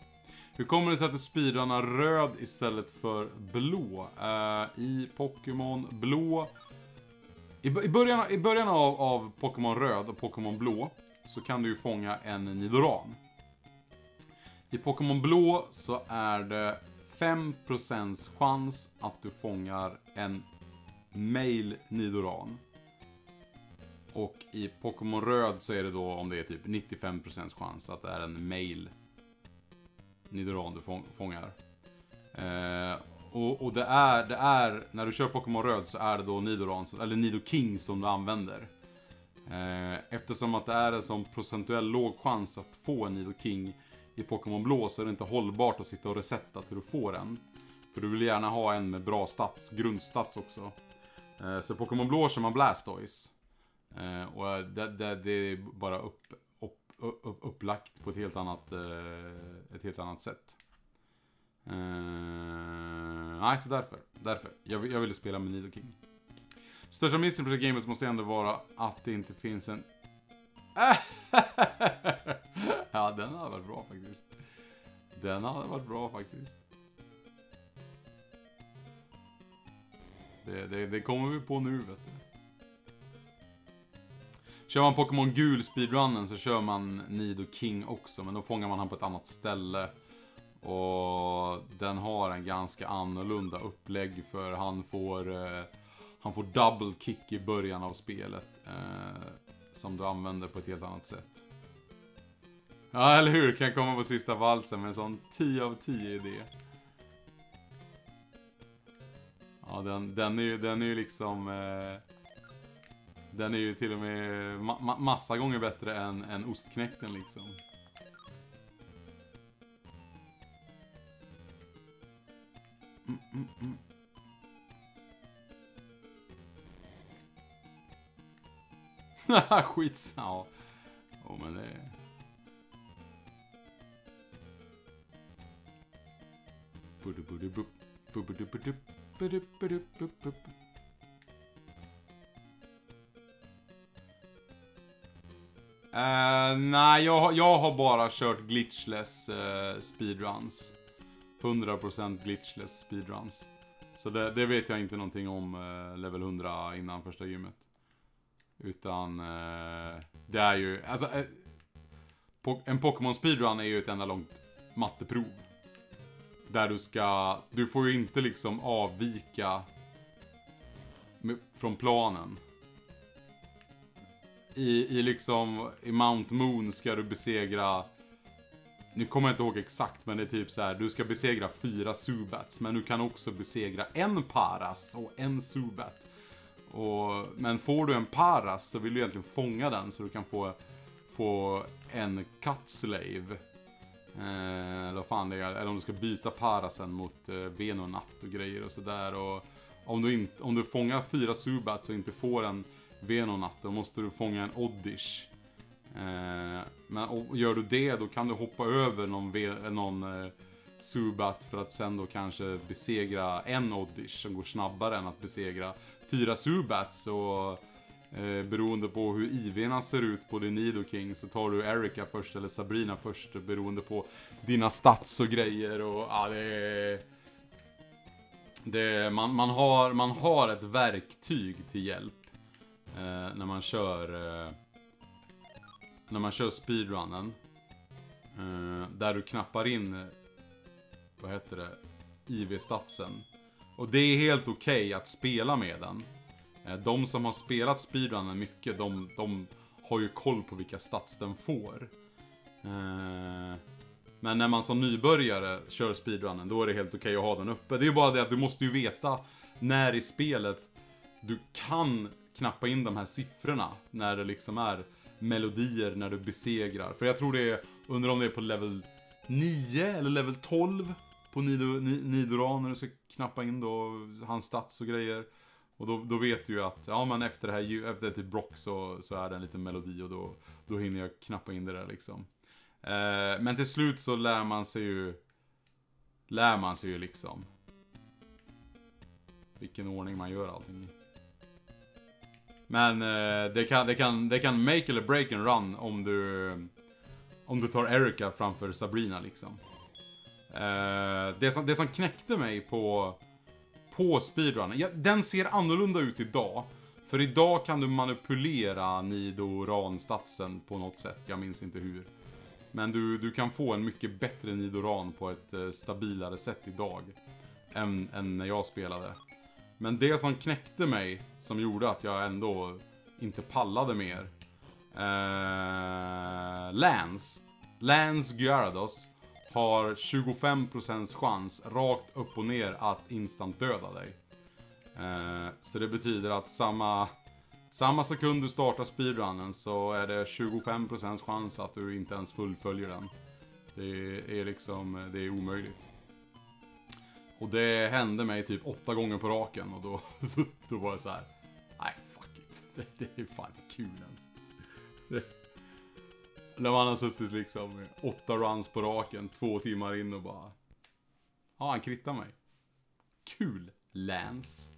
Hur kommer det sig att du speedrunnar röd istället för blå? Eh, I Pokémon blå... I, i början, I början av, av Pokémon röd och Pokémon blå så kan du ju fånga en Nidoran. I Pokémon blå så är det 5% chans att du fångar en Male Nidoran. Och i Pokémon Röd så är det då om det är typ 95% chans att det är en Male Nidoran du fångar. Eh, och och det, är, det är, när du kör Pokémon Röd så är det då Nidoran, eller Nidoking som du använder. Eh, eftersom att det är en sån procentuell låg chans att få en Nidoking i Pokémon Blå så är det inte hållbart att sitta och resetta till du får en. För du vill gärna ha en med bra stats, grundstats också. Eh, Så Pokémon Blå kör man Blastoise. Eh, Och det, det, det är bara upp, upp, upp, upplagt på ett helt annat, eh, ett helt annat sätt. Eh, Nej, så därför. Därför. Jag, jag ville spela med Nido King. Största missen på The Gamers måste ändå vara att det inte finns en... ja, den hade varit bra faktiskt. Den hade varit bra faktiskt. Det, det, det kommer vi på nu, vet du. Kör man Pokémon Gul speedrunnen så kör man Nido King också, men då fångar man han på ett annat ställe. Och den har en ganska annorlunda upplägg för han får eh, Han får double kick i början av spelet eh, Som du använder på ett helt annat sätt. Ja, eller hur? Kan komma på sista valsen med en sån 10 av 10 idé? Ja, den, den är ju, den är ju liksom eh, Den är ju till och med ma ma massa gånger bättre än, än ostknäkten liksom. Mm, mm. mm. Haha, Skitsamma. Ja, men det... Är... Uh, nej, jag, jag har bara kört glitchless uh, speedruns. 100% glitchless speedruns. Så det, det vet jag inte någonting om eh, level 100 innan första gymmet. Utan eh, det är ju, alltså eh, po- en Pokémon speedrun är ju ett enda långt matteprov. Där du ska, du får ju inte liksom avvika med, från planen. I, I liksom, i Mount Moon ska du besegra nu kommer jag inte ihåg exakt, men det är typ så här. Du ska besegra fyra Subats, men du kan också besegra en Paras och en Subat. Och, men får du en Paras så vill du egentligen fånga den så du kan få, få en CutSlave. Eh, eller vad fan det är, eller om du ska byta Parasen mot eh, Venonat och grejer och sådär. Och om du, inte, om du fångar fyra Subats och inte får en Venonat, då måste du fånga en Oddish. Eh, men och gör du det, då kan du hoppa över någon, någon eh, Subat för att sen då kanske besegra en Oddish som går snabbare än att besegra fyra Subats. Och eh, beroende på hur IV'na ser ut på din Nidoking så tar du Erika först eller Sabrina först beroende på dina stats och grejer och ja, det är... Det är, man, man, har, man har ett verktyg till hjälp eh, när man kör eh, när man kör speedrunnen. Eh, där du knappar in, eh, vad heter det, IV-statsen. Och det är helt okej att spela med den. Eh, de som har spelat speedrunnen mycket, de, de har ju koll på vilka stats den får. Eh, men när man som nybörjare kör speedrunnen, då är det helt okej att ha den uppe. Det är ju bara det att du måste ju veta när i spelet du kan knappa in de här siffrorna. När det liksom är melodier när du besegrar. För jag tror det är, undrar om det är på level 9 eller level 12 på Nido, Nidoran när du ska knappa in då hans stats och grejer. Och då, då vet du ju att, ja men efter det här, efter typ Brock så, så är det en liten melodi och då, då hinner jag knappa in det där liksom. Eh, men till slut så lär man sig ju, lär man sig ju liksom. Vilken ordning man gör allting i. Men eh, det, kan, det, kan, det kan make eller break en run om du Om du tar Erika framför Sabrina liksom. Eh, det, som, det som knäckte mig på På speedrunnen, ja, den ser annorlunda ut idag. För idag kan du manipulera Nidoran-statsen på något sätt, jag minns inte hur. Men du, du kan få en mycket bättre Nidoran på ett eh, stabilare sätt idag än, än när jag spelade men det som knäckte mig, som gjorde att jag ändå inte pallade mer. Eh, Lance. Lance Gyarados har 25% chans rakt upp och ner att instant döda dig. Eh, så det betyder att samma, samma sekund du startar speedrunnen så är det 25% chans att du inte ens fullföljer den. Det är liksom, det är omöjligt. Och det hände mig typ åtta gånger på raken och då, då, då var det så här. Nej, fuck it. Det, det är fan inte kul ens. Det, när man har suttit liksom åtta runs på raken, två timmar in och bara... Ja, han krittar mig. Kul, Lance.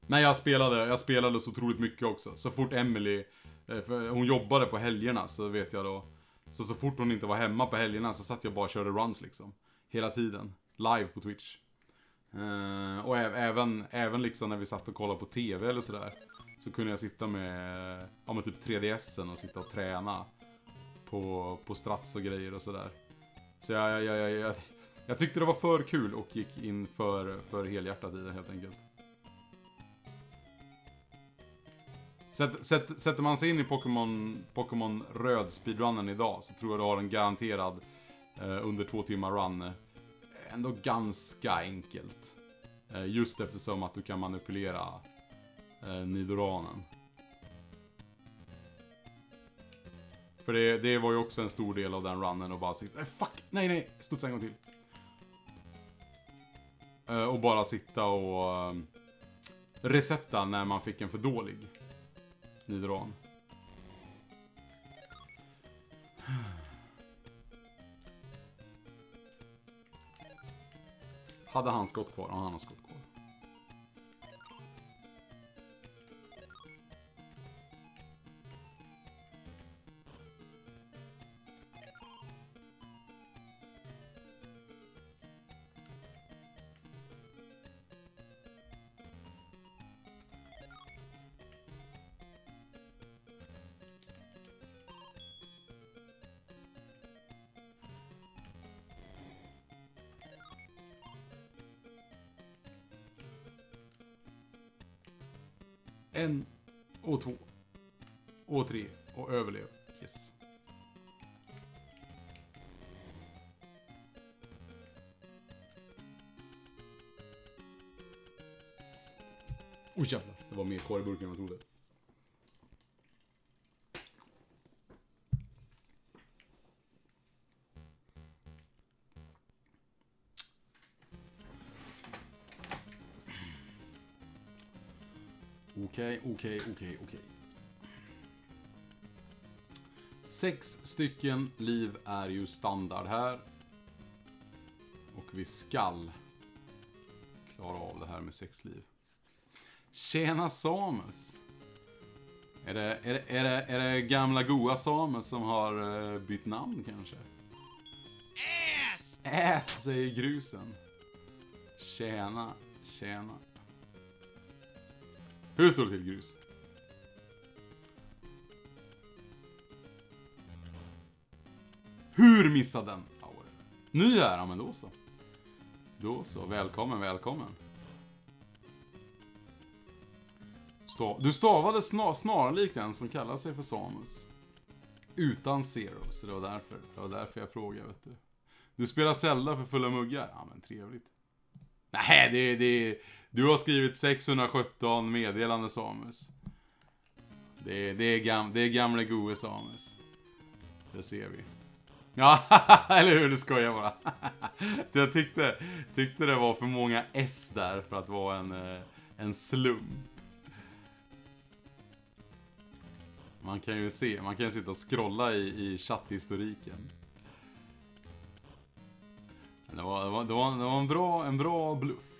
Men jag spelade, jag spelade så otroligt mycket också. Så fort Emily, eh, för hon jobbade på helgerna så vet jag då. Så så fort hon inte var hemma på helgerna så satt jag bara och körde runs liksom. Hela tiden. Live på Twitch. Eh, och även, även liksom när vi satt och kollade på TV eller sådär. Så kunde jag sitta med, ja med typ 3DSen och sitta och träna. På, på strats och grejer och sådär. Så jag, jag, jag, jag, jag, jag tyckte det var för kul och gick in för, för helhjärtat i det helt enkelt. Sätt, sätt, sätter man sig in i Pokémon, Pokémon röd speedrunnen idag så tror jag du har en garanterad Eh, under två timmar run. Eh, ändå ganska enkelt. Eh, just eftersom att du kan manipulera Nidoranen. För det, det var ju också en stor del av den runnen och bara sitta, nej fuck, nej nej, studsa en gång till. Och bara sitta och resetta när man fick en för dålig Nidoran. Hade han skott kvar? Ja, han har skott kvar. En och två. Och tre. Och överlev. Yes. Oj oh, jävlar, det var mer kvar i burken än jag trodde. Okej, okej, okej, okej. Sex stycken liv är ju standard här. Och vi skall klara av det här med sex liv. Tjena Samus! Är det, är det, är det, är det gamla goa Samus som har eh, bytt namn kanske? Ass! Ass, säger grusen. Tjena, tjena. Hur står det till grus? Hur missade den? Power. Ny är han, men då så. Då så, välkommen, välkommen. Stav, du stavade snar, snarlikt den som kallar sig för Samus. Utan zero, så det var därför. Det var därför jag frågade, vet du. Du spelar Zelda för fulla muggar? Ja, men trevligt. Nej, det, det, du har skrivit 617 meddelande Samus. Det, det, är, gam, det är gamle gode Samus. Det ser vi. Ja, eller hur? Du skojar bara. Jag tyckte, tyckte det var för många S där för att vara en, eh, en slum. Man kan ju se, man kan sitta och scrolla i, i chatthistoriken. Det var, det var, det var, det var en, bra, en bra bluff.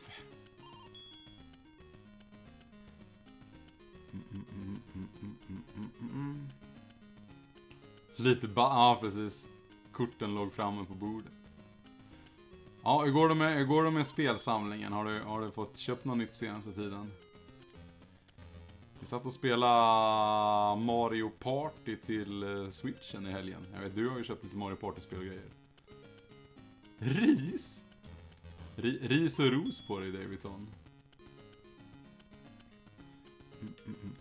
Lite ba... Ja, precis. Korten låg framme på bordet. Ja, hur går det med, hur går det med spelsamlingen? Har du, har du fått köpt något nytt senaste tiden? Vi satt och spelade Mario Party till eh, Switchen i helgen. Jag vet, du har ju köpt lite Mario Party-spel och grejer. Ris? Ris och ros på dig, Davidson. Mm, mm, mm,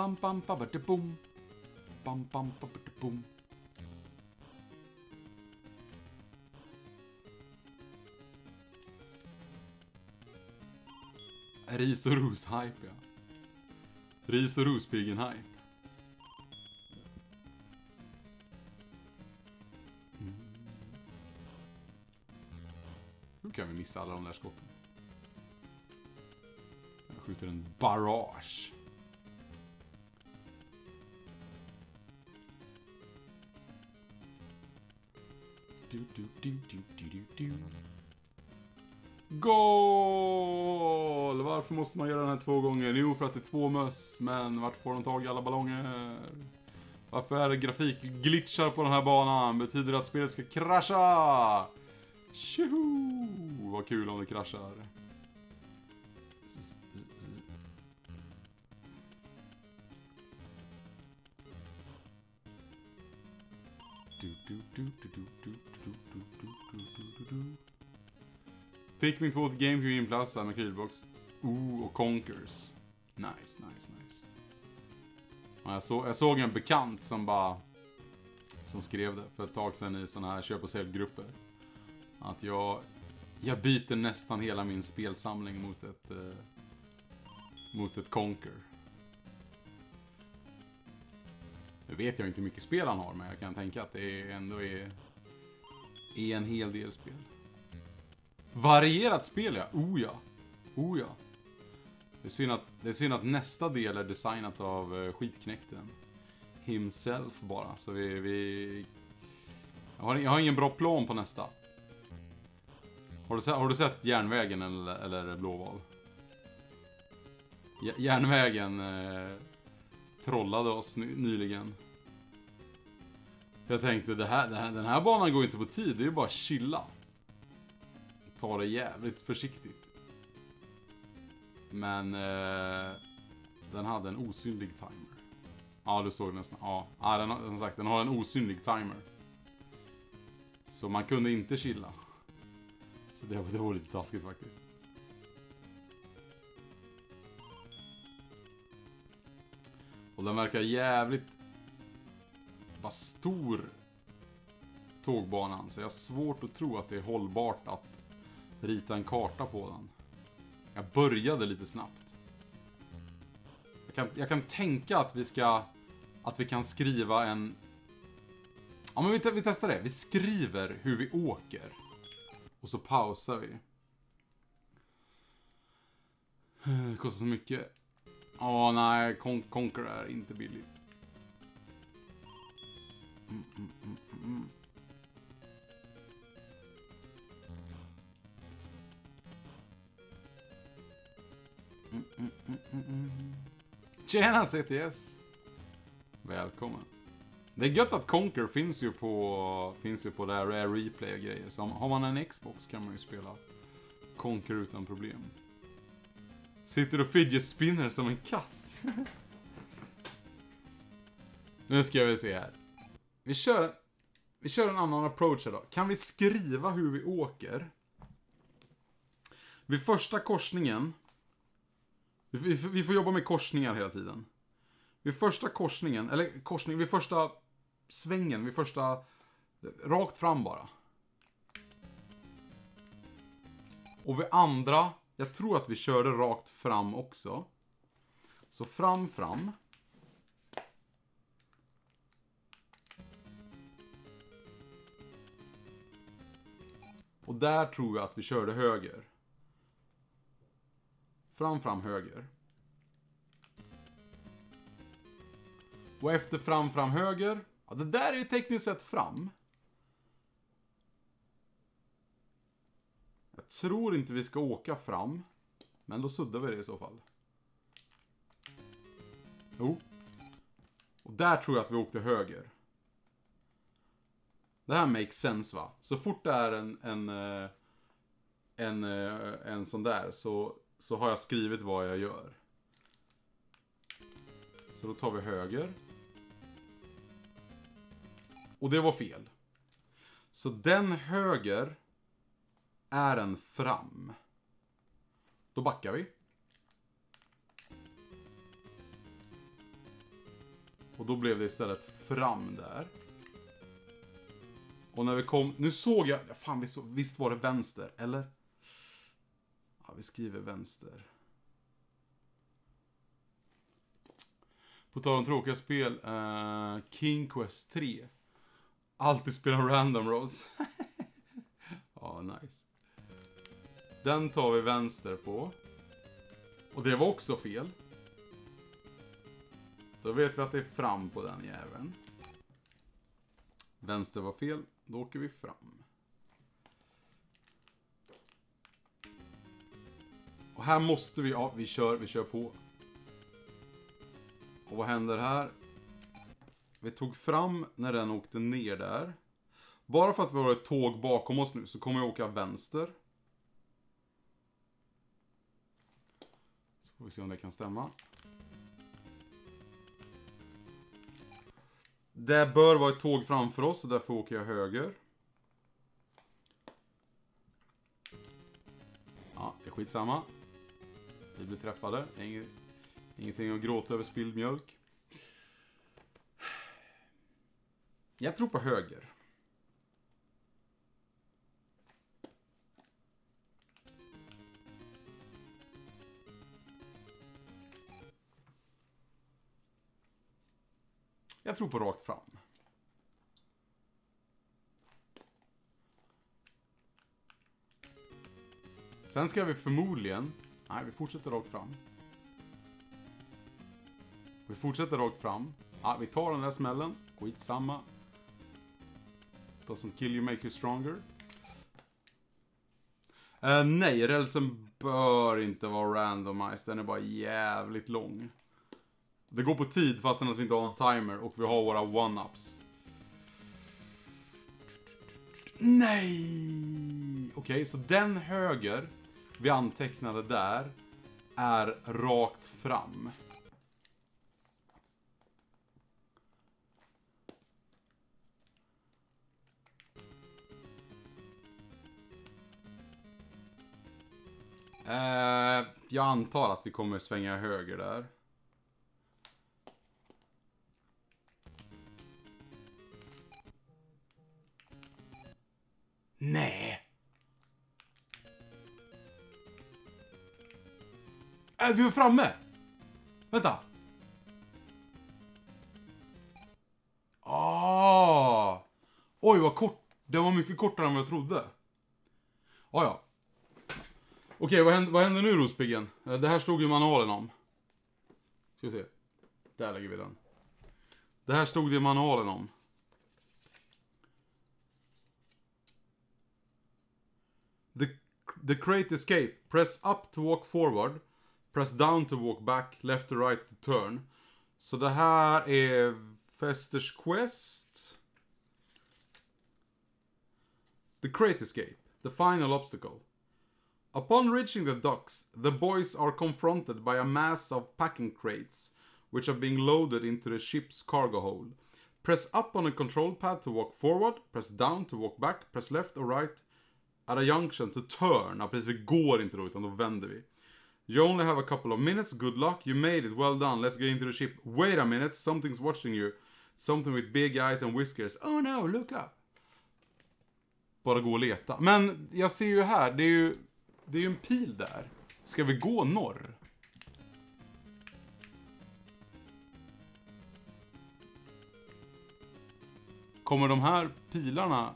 Bam, bam, babba, bom. Bam, bam, babba, bom. Ris och ros-hype, ja. Ris och rospiggen-hype. Mm. Hur kan vi missa alla de där skotten? Jag skjuter en barrage. Goal! Varför måste man göra den här två gånger? Jo, för att det är två möss, men vart får de tag i alla ballonger? Varför är det grafikglitchar på den här banan? Betyder det att spelet ska krascha? Tjoho! Vad kul om det kraschar. Du, du, du, du, du, du, Pikmin 2 till GameCube inplastad med krylbox. Ooh, och Conkers. Nice, nice, nice. Ja, jag, så, jag såg en bekant som bara... Som skrev det för ett tag sedan i sådana här köp och säljgrupper. Att jag... Jag byter nästan hela min spelsamling mot ett... Eh, mot ett Conker. Nu vet jag inte hur mycket spel han har, men jag kan tänka att det ändå är... Är en hel del spel. Varierat spel ja. Oh ja. Oh ja. Det är synd att, det är synd att nästa del är designat av eh, skitknäkten. Himself bara. Så vi... vi... Jag, har, jag har ingen bra plan på nästa. Har du, sett, har du sett Järnvägen eller, eller Blåval? J- Järnvägen eh, trollade oss ny, nyligen. Jag tänkte, det här, det här, den här banan går inte på tid, det är ju bara chilla ta det jävligt försiktigt. Men eh, den hade en osynlig timer. Ja, du såg nästan. Ja, ja den, har- som sagt, den har en osynlig timer. Så man kunde inte chilla. Så det, det var lite taskigt faktiskt. Och den verkar jävligt... Vad stor tågbanan. Så jag har svårt att tro att det är hållbart att rita en karta på den. Jag började lite snabbt. Jag kan, jag kan tänka att vi ska... Att vi kan skriva en... Ja men vi, vi testar det. Vi skriver hur vi åker. Och så pausar vi. Det kostar så mycket. Åh nej, Con Conquer är inte billigt. Mm, mm, mm, mm, mm. Mm, mm. Mm. Tjena CTS! Välkommen. Det är gött att Conquer finns ju på, finns ju på det här Rare Replay och grejer. Så har man en Xbox kan man ju spela Conquer utan problem. Sitter och fidget spinner som en katt. nu ska vi se här. Vi kör, vi kör en annan approach här då. Kan vi skriva hur vi åker? Vid första korsningen. Vi, vi, vi får jobba med korsningar hela tiden. Vid första korsningen, eller korsning, vid första svängen, vid första... Rakt fram bara. Och vid andra, jag tror att vi körde rakt fram också. Så fram, fram. Och där tror jag att vi körde höger. Fram, fram, höger. Och efter fram, fram, höger. Ja, det där är ju tekniskt sett fram. Jag tror inte vi ska åka fram. Men då suddar vi det i så fall. Jo. Och där tror jag att vi åkte höger. Det här makes sense va? Så fort det är en, en, eh, en, en, en sån där så, så har jag skrivit vad jag gör. Så då tar vi höger. Och det var fel. Så den höger är en fram. Då backar vi. Och då blev det istället fram där. Och när vi kom, nu såg jag, ja, fan visst var det vänster, eller? Ja, vi skriver vänster. På tal om tråkiga spel, uh, King Quest 3. Alltid spela random rolls. ja, nice. Den tar vi vänster på. Och det var också fel. Då vet vi att det är fram på den jäveln. Vänster var fel, då åker vi fram. Och här måste vi, ja vi kör, vi kör på. Och vad händer här? Vi tog fram när den åkte ner där. Bara för att vi har ett tåg bakom oss nu så kommer jag åka vänster. Så får vi se om det kan stämma. Det bör vara ett tåg framför oss, så därför åker jag höger. Ja, det är skitsamma. Vi blir träffade. Inget, ingenting att gråta över spilld mjölk. Jag tror på höger. Jag tror på rakt fram. Sen ska vi förmodligen... Nej, vi fortsätter rakt fram. Vi fortsätter rakt fram. Ja, vi tar den där smällen. Skitsamma. Doesn't kill you make you stronger. Uh, nej, rälsen bör inte vara randomized. Den är bara jävligt lång. Det går på tid fastän att vi inte har en timer och vi har våra one-ups. Nej! Okej, så den höger vi antecknade där är rakt fram. Eh, jag antar att vi kommer svänga höger där. Nej! Äh, är vi framme? Vänta. Ah! Oj, vad kort. Den var mycket kortare än vad jag trodde. Ah, ja. Okej, vad, händer, vad händer nu Rospiggen? Eh, det här stod ju manualen om. Ska vi se. Där lägger vi den. Det här stod det i manualen om. The, the crate escape. Press up to walk forward. Press down to walk back. Left to right to turn. Så det här är Festers Quest. The crate escape. The final obstacle. Upon reaching the docks, the boys are confronted by a mass of packing crates, which are being loaded into the ship's cargo hold. Press up on a control pad to walk forward, press down to walk back, press left or right at a junction to turn. Ja, precis, vi går inte då, utan då vänder vi. You only have a couple of minutes, good luck, you made it, well done, let's get into the ship. Wait a minute, something's watching you. Something with big eyes and whiskers. Oh no, look up. Bara gå och leta. Men jag ser ju här, det är ju, det är ju en pil där. Ska vi gå norr? Kommer de här pilarna...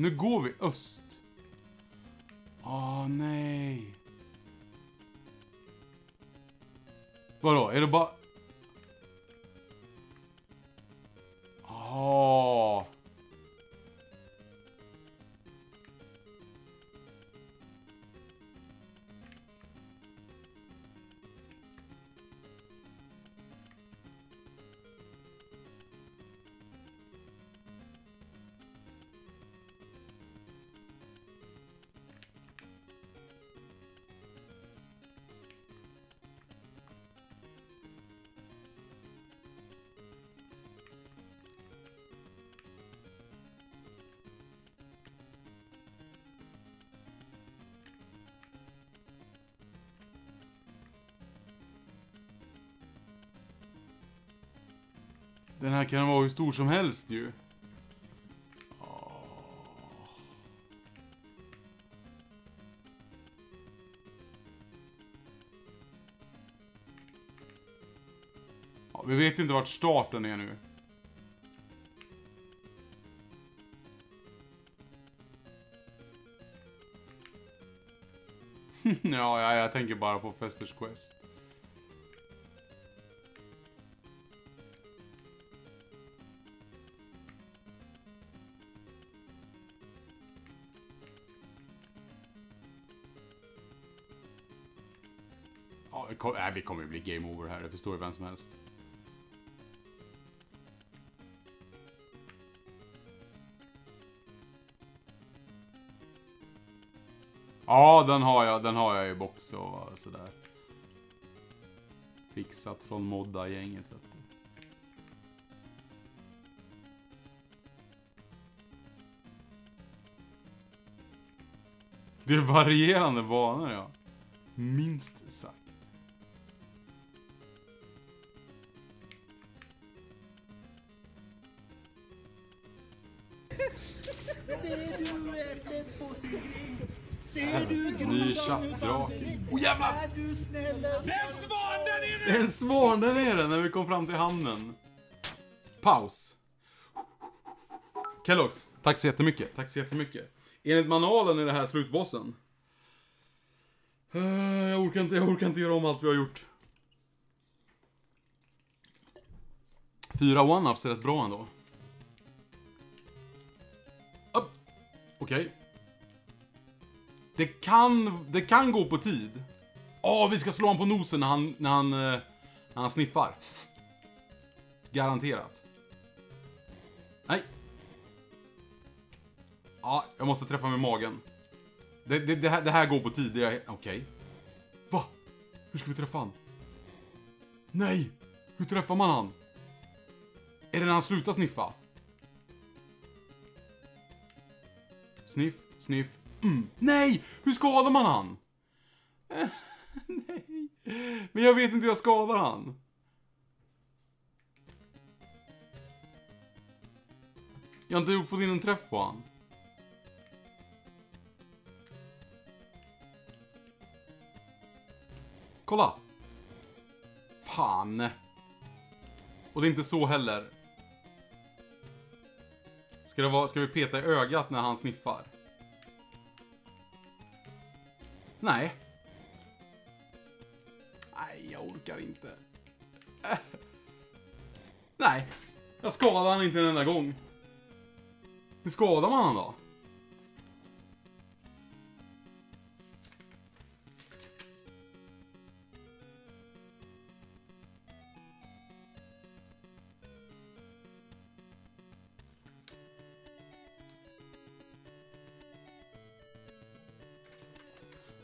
Nu går vi öst. Åh, nej. Vadå, är det bara... Åh. Den här kan vara hur stor som helst ju. Ja, vi vet inte vart starten är nu. ja, ja, jag tänker bara på Festers Quest. Kom, nej, vi kommer ju bli game over här, det förstår ju vem som helst. Ja, den har jag, den har jag i box och sådär. Fixat från modda-gänget vet du. Det är varierande banor ja. Minst sagt. Oh jävlar! Är du snäll? Det är en svan där nere när vi kom fram till hamnen. Paus. Kellogg's, tack så jättemycket. Tack så jättemycket. Enligt manualen är det här slutbossen. Eh, Jag orkar inte, jag orkar inte göra om allt vi har gjort. Fyra one-ups är rätt bra ändå. Okej. Det kan, det kan gå på tid. Åh, vi ska slå honom på nosen när han, när han, eh, när han sniffar. Garanterat. Nej. Ja, jag måste träffa med magen. Det, det, det, här, det här går på tid, okej. Okay. Okej. Va? Hur ska vi träffa han? Nej! Hur träffar man han? Är det när han slutar sniffa? Sniff, sniff. Mm. Nej! Hur skadar man han? Eh, Nej. Men jag vet inte hur jag skadar han. Jag har inte fått in en träff på han. Kolla! Fan! Och det är inte så heller. Ska, det vara, ska vi peta i ögat när han sniffar? Nej. Nej, jag inte. Äh. Nej. Jag skadade han inte en enda gång. Hur skadar man han då?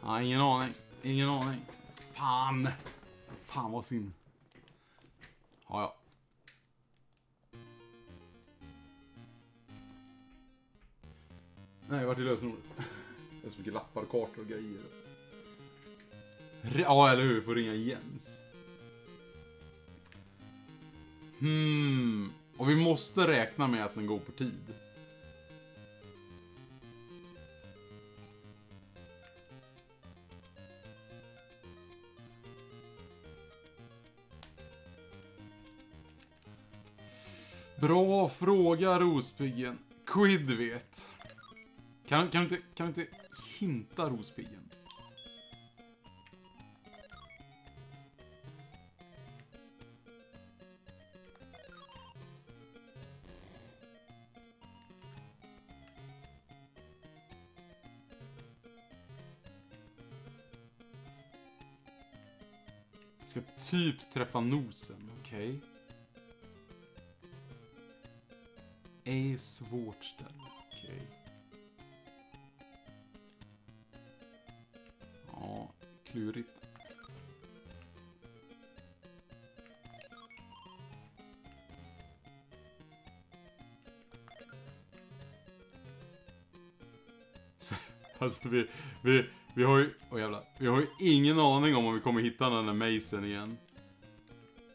Ja, ingen aning. Ingen aning. Fan. Fan vad synd. Ja, ja. Nej, vart är lösenordet? Det är så mycket lappar, kartor och grejer. Ja, eller hur? Får ringa Jens. Hmm. Och vi måste räkna med att den går på tid. Bra fråga, Rospiggen. Quid vet. Kan, kan, du inte, kan du inte hinta, Rospiggen? Ska typ träffa nosen, okej? Är svårt ställe, okej. Ja, klurigt. Så, Alltså vi, vi, vi har ju, oh jävlar. Vi har ju ingen aning om om vi kommer hitta den där Mason igen.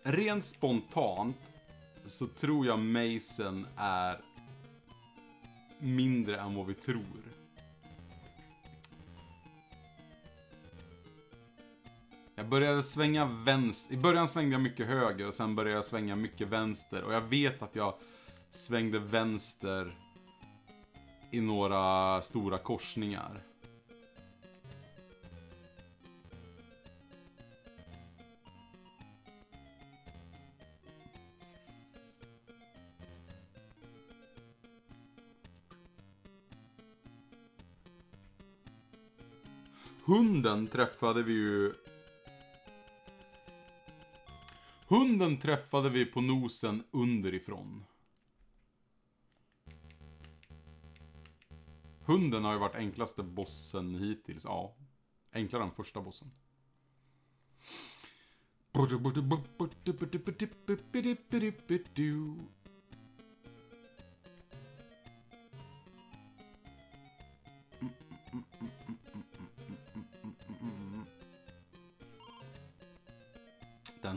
Rent spontant så tror jag Mason är mindre än vad vi tror. Jag började svänga vänster. I början svängde jag mycket höger och sen började jag svänga mycket vänster. Och jag vet att jag svängde vänster i några stora korsningar. Hunden träffade vi ju... Hunden träffade vi på nosen underifrån. Hunden har ju varit enklaste bossen hittills, ja. Enklare än första bossen.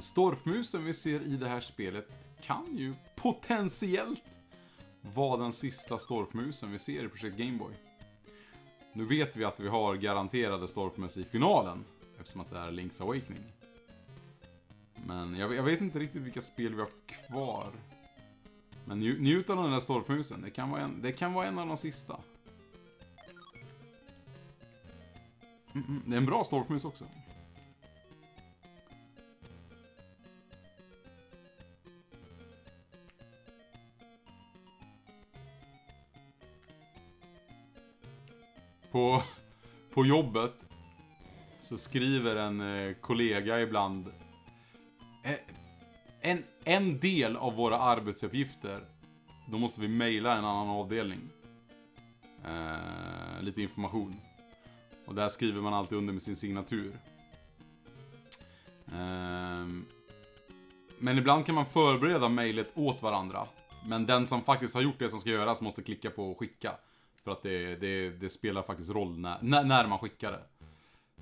Storfmusen vi ser i det här spelet kan ju potentiellt vara den sista storfmusen vi ser i Projekt Gameboy. Nu vet vi att vi har garanterade storfmus i finalen, eftersom att det är Link's Awakening. Men jag, jag vet inte riktigt vilka spel vi har kvar. Men nj, njut av den där storfmusen, det kan, vara en, det kan vara en av de sista. Mm, mm, det är en bra storfmus också. På, på jobbet så skriver en eh, kollega ibland eh, en, en del av våra arbetsuppgifter då måste vi mejla en annan avdelning. Eh, lite information. Och där skriver man alltid under med sin signatur. Eh, men ibland kan man förbereda mejlet åt varandra. Men den som faktiskt har gjort det som ska göras måste klicka på skicka. För att det, det, det spelar faktiskt roll när, när, när man skickar det.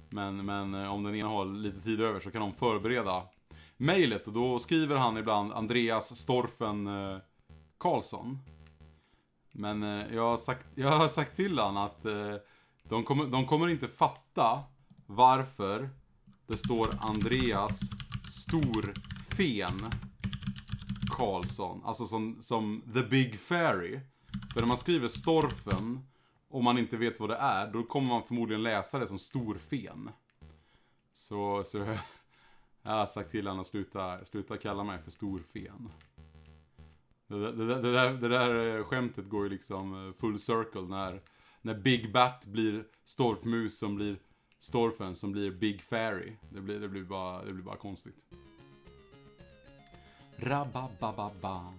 Men, men eh, om den ena har lite tid över så kan de förbereda mejlet och då skriver han ibland Andreas Storfen eh, Karlsson. Men eh, jag, har sagt, jag har sagt till han att eh, de, kommer, de kommer inte fatta varför det står Andreas Storfen Karlsson. Alltså som, som The Big Fairy. För när man skriver Storfen och man inte vet vad det är, då kommer man förmodligen läsa det som Storfen. Så, så jag har sagt till honom att sluta, sluta kalla mig för Storfen. Det, det, där- det, där, det där eh, skämtet går ju liksom eh, full circle när, när Big Bat blir Storfmus som blir Storfen som blir Big Fairy. Det blir, det blir, bara, det blir bara konstigt. Rababababa.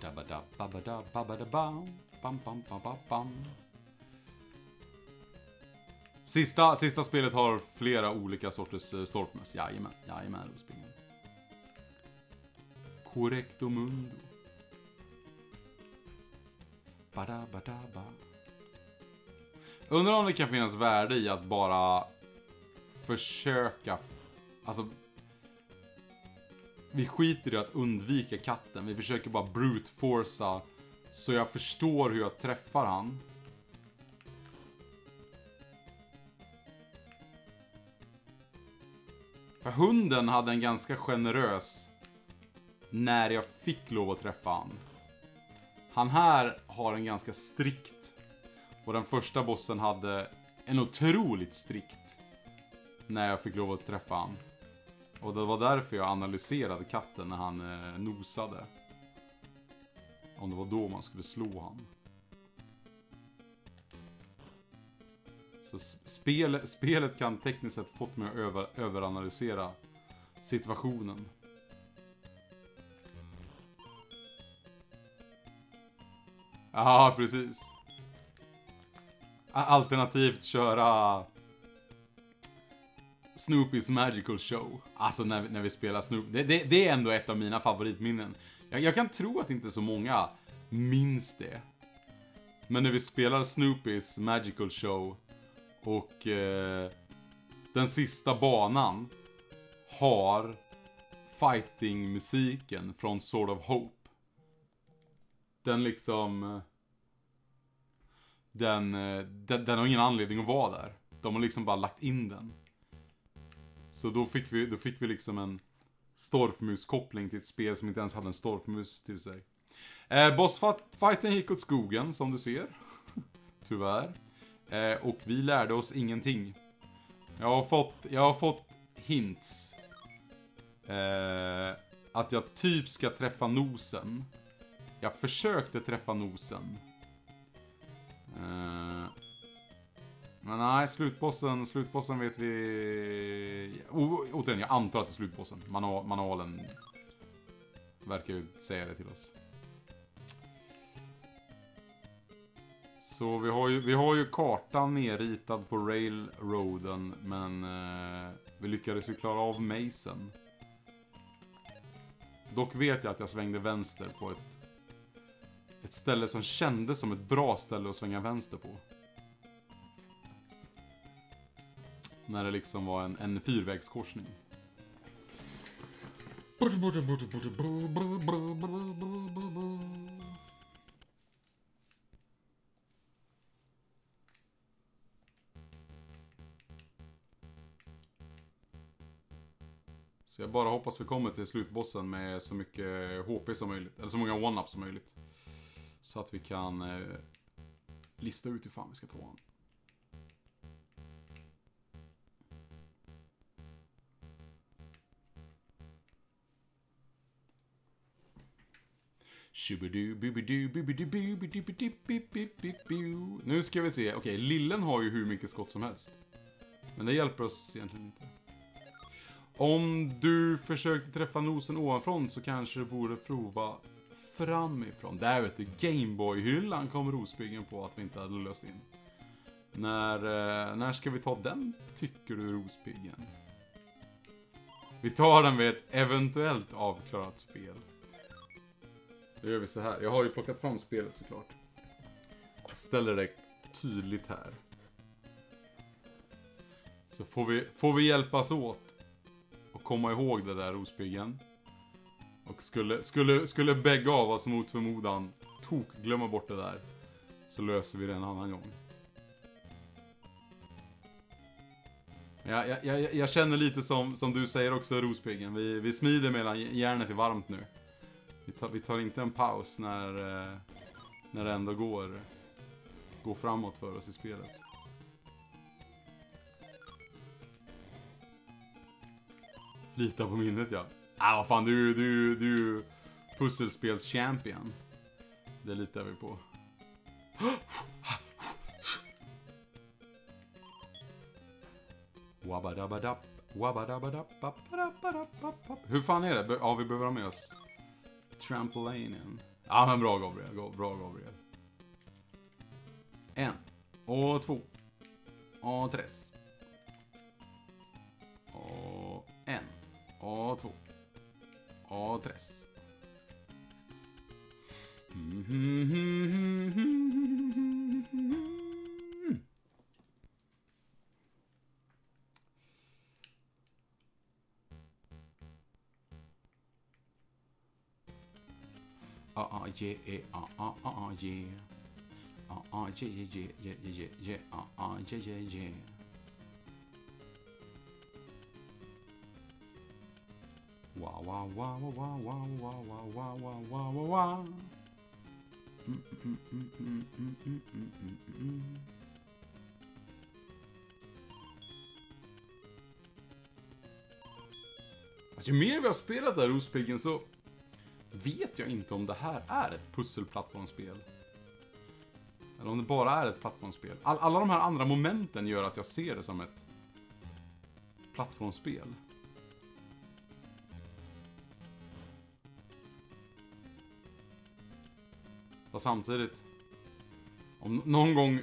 Dabadababadababadabam. Bam, bam, bam, bam, bam. Sista, sista spelet har flera olika sorters eh, Storfmus. Jajamän, jajamän, Rospingen. Correcto mundo. Badabadaba. Undrar om det kan finnas värde i att bara försöka, alltså vi skiter i att undvika katten. Vi försöker bara brute forca så jag förstår hur jag träffar han. För hunden hade en ganska generös när jag fick lov att träffa han. Han här har en ganska strikt och den första bossen hade en otroligt strikt när jag fick lov att träffa han. Och det var därför jag analyserade katten när han eh, nosade. Om det var då man skulle slå han. Så spel, spelet kan tekniskt sett fått mig att över, överanalysera situationen. Ja, precis. Alternativt köra Snoopys Magical Show. Alltså när, vi- när vi spelar Snoopy. Det, det, det är ändå ett av mina favoritminnen. Jag, jag kan tro att inte så många minns det. Men när vi spelar Snoopys Magical Show och eh, den sista banan har fighting-musiken från Sword of Hope. Den liksom... Eh, den, eh, den, den har ingen anledning att vara där. De har liksom bara lagt in den. Så då fick vi, då fick vi liksom en Storfmuskoppling till ett spel som inte ens hade en Storfmus till sig. Eh, Bossfighten gick åt skogen, som du ser. Tyvärr. Eh, och vi lärde oss ingenting. Jag har fått, jag har fått hints. Eh, att jag typ ska träffa nosen. Jag försökte träffa nosen. Eh, men nej, slutbossen, slutbossen vet vi... O- Återigen, jag antar att det är slutbossen. Manu manualen verkar ju säga det till oss. Så vi har ju, vi har ju kartan nerritad på railroaden, men eh, vi lyckades ju klara av Mason. Dock vet jag att jag svängde vänster på ett, ett ställe som kändes som ett bra ställe att svänga vänster på. När det liksom var en, en fyrvägskorsning. Så jag bara hoppas vi kommer till slutbossen med så mycket HP som möjligt. Eller så många one-ups som möjligt. Så att vi kan eh, lista ut hur fan vi ska ta honom. Nu ska vi se. Okej, lillen har ju hur mycket skott som helst. Men det hjälper oss egentligen inte. Om du försökte träffa nosen ovanifrån så kanske du borde prova framifrån. Där vet du, Gameboy-hyllan kom Rospiggen på att vi inte hade löst in. När, eh, när ska vi ta den, tycker du, Rospiggen? Vi tar den vid ett eventuellt avklarat spel. Då gör vi så här. Jag har ju plockat fram spelet såklart. ställer det tydligt här. Så får vi, får vi hjälpas åt och komma ihåg det där Rospiggen. Och skulle, skulle, skulle bägge av oss mot förmodan tok glömma bort det där. Så löser vi det en annan gång. Jag, jag, jag, jag känner lite som, som du säger också Rospiggen. Vi, vi smider medan järnet är varmt nu. Vi tar, vi tar inte en paus när, eh, när det ändå går, går framåt för oss i spelet. Lita på minnet ja. Ah, vad fan, du, du, du pusselspels-champion. Det litar vi på. Hur fan är det? Ja, vi behöver ha med oss trampolinen. Ja, men bra Gabriel. Bra Gabriel. En. Och två. Och tres. Och en. Och två. Och tres. -hmm. Ah yeah yeah ah ah ah ah yeah. Ah ah yeah yeah yeah yeah yeah yeah yeah ah ah yeah yeah yeah. Wow wow wow wow wow wow wow wow wow wow wow wow. Mm, mm, mm, mm, mm, mm, mm, mm, mm. Alltså, ju mer vi har spelat där Rospiggen så vet jag inte om det här är ett pusselplattformsspel. Eller om det bara är ett plattformsspel. All, alla de här andra momenten gör att jag ser det som ett plattformsspel. Fast samtidigt, om någon gång,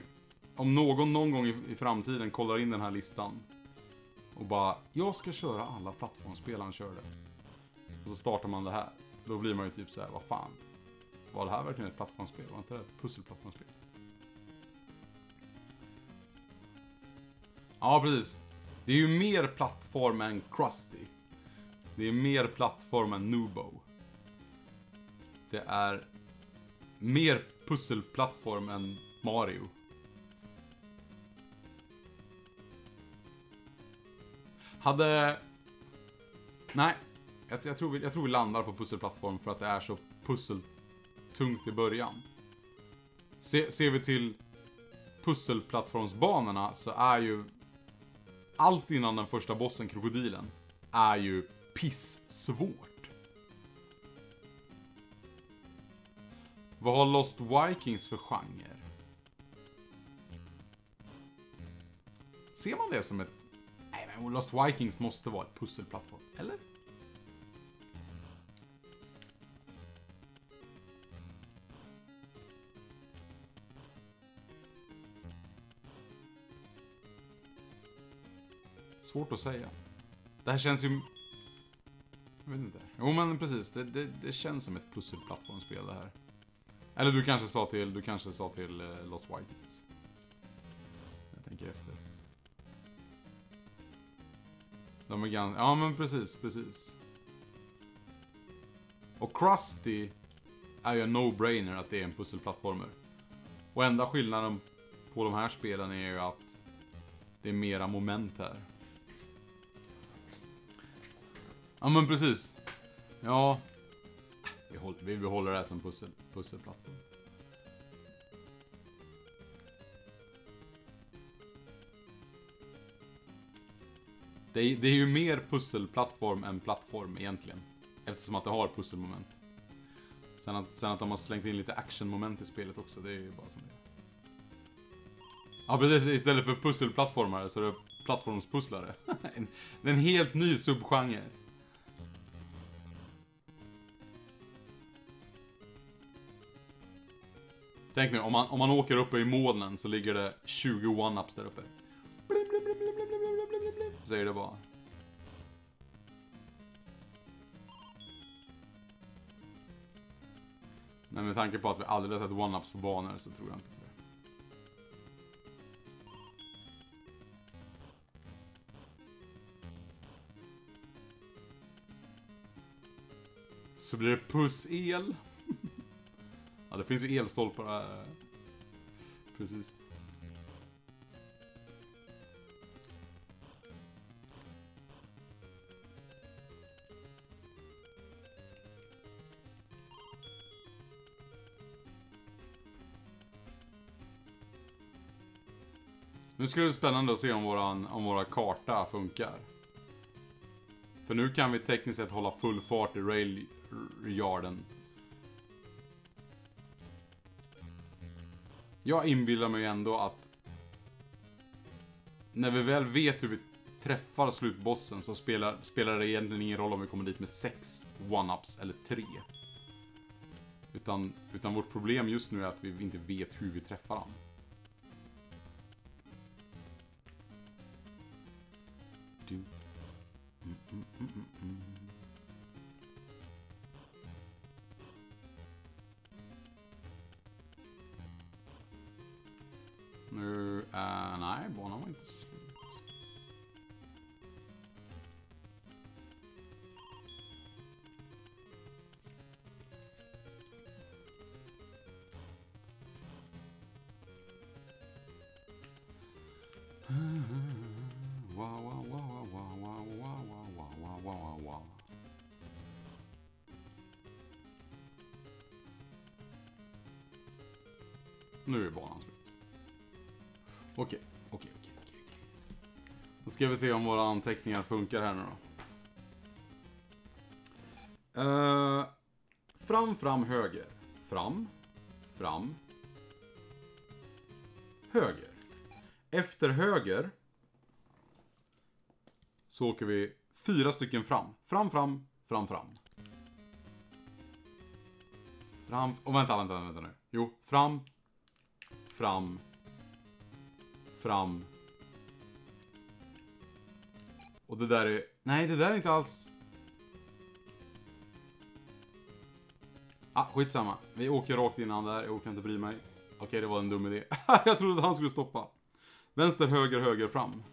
om någon någon gång i, i framtiden kollar in den här listan och bara, jag ska köra alla plattformsspel han körde. Och så startar man det här. Då blir man ju typ så här, vad fan. Var det här verkligen ett plattformsspel? Var inte det ett pusselplattformsspel? Ja, precis. Det är ju mer plattform än Krusty. Det är mer plattform än Nubo. Det är mer pusselplattform än Mario. Hade... Nej, jag, jag, tror vi, jag tror vi landar på pusselplattform för att det är så pusseltungt i början. Se, ser vi till pusselplattformsbanorna så är ju allt innan den första bossen, krokodilen, är ju pissvårt. Vad har Lost Vikings för genre? Ser man det som ett... Nej men Lost Vikings måste vara ett pusselplattform, eller? Svårt att säga. Det här känns ju... Jag vet inte. Jo men precis, det, det, det känns som ett pusselplattformsspel det här. Eller du kanske sa till, du kanske sa till eh, Lost Vikings. Jag tänker efter. De är ganska, ja men precis, precis. Och Krusty är ju en no-brainer att det är en pusselplattformer. Och enda skillnaden på de här spelen är ju att det är mera moment här. Ja men precis. Ja. Vi, håller, vi behåller det här som pussel, pusselplattform. Det är, det är ju mer pusselplattform än plattform egentligen. Eftersom att det har pusselmoment. Sen att, sen att de har slängt in lite actionmoment i spelet också, det är ju bara som det är. Ja precis, istället för pusselplattformare så är det plattformspusslare. en, det är en helt ny subgenre. Tänk nu, om man, om man åker uppe i molnen så ligger det 20 one-ups där uppe. Säger det bara. Men med tanke på att vi aldrig har sett one-ups på banor så tror jag inte på det. Så blir det Puss el ja, det finns ju elstolpar här. Precis. Nu ska det bli spännande att se om våran, om våra karta funkar. För nu kan vi tekniskt sett hålla full fart i railyarden. Jag inbillar mig ändå att när vi väl vet hur vi träffar slutbossen så spelar, spelar det egentligen ingen roll om vi kommer dit med sex one-ups eller tre. Utan, utan vårt problem just nu är att vi inte vet hur vi träffar honom. Du. Mm, mm, mm, mm. Nu, äh, nej, banan var inte slut. Nu är banan. Okej, okej, okej, okej. Då ska vi se om våra anteckningar funkar här nu då. Uh, fram, fram, höger. Fram, fram, höger. Efter höger så åker vi fyra stycken fram. Fram, fram, fram, fram. Fram, och vänta, vänta, vänta nu. Jo, fram, fram, fram. Och det där är, nej det där är inte alls. Ah, skitsamma. Vi åker rakt innan där, jag orkar inte bry mig. Okej, det var en dum idé. jag trodde att han skulle stoppa. Vänster, höger, höger, fram.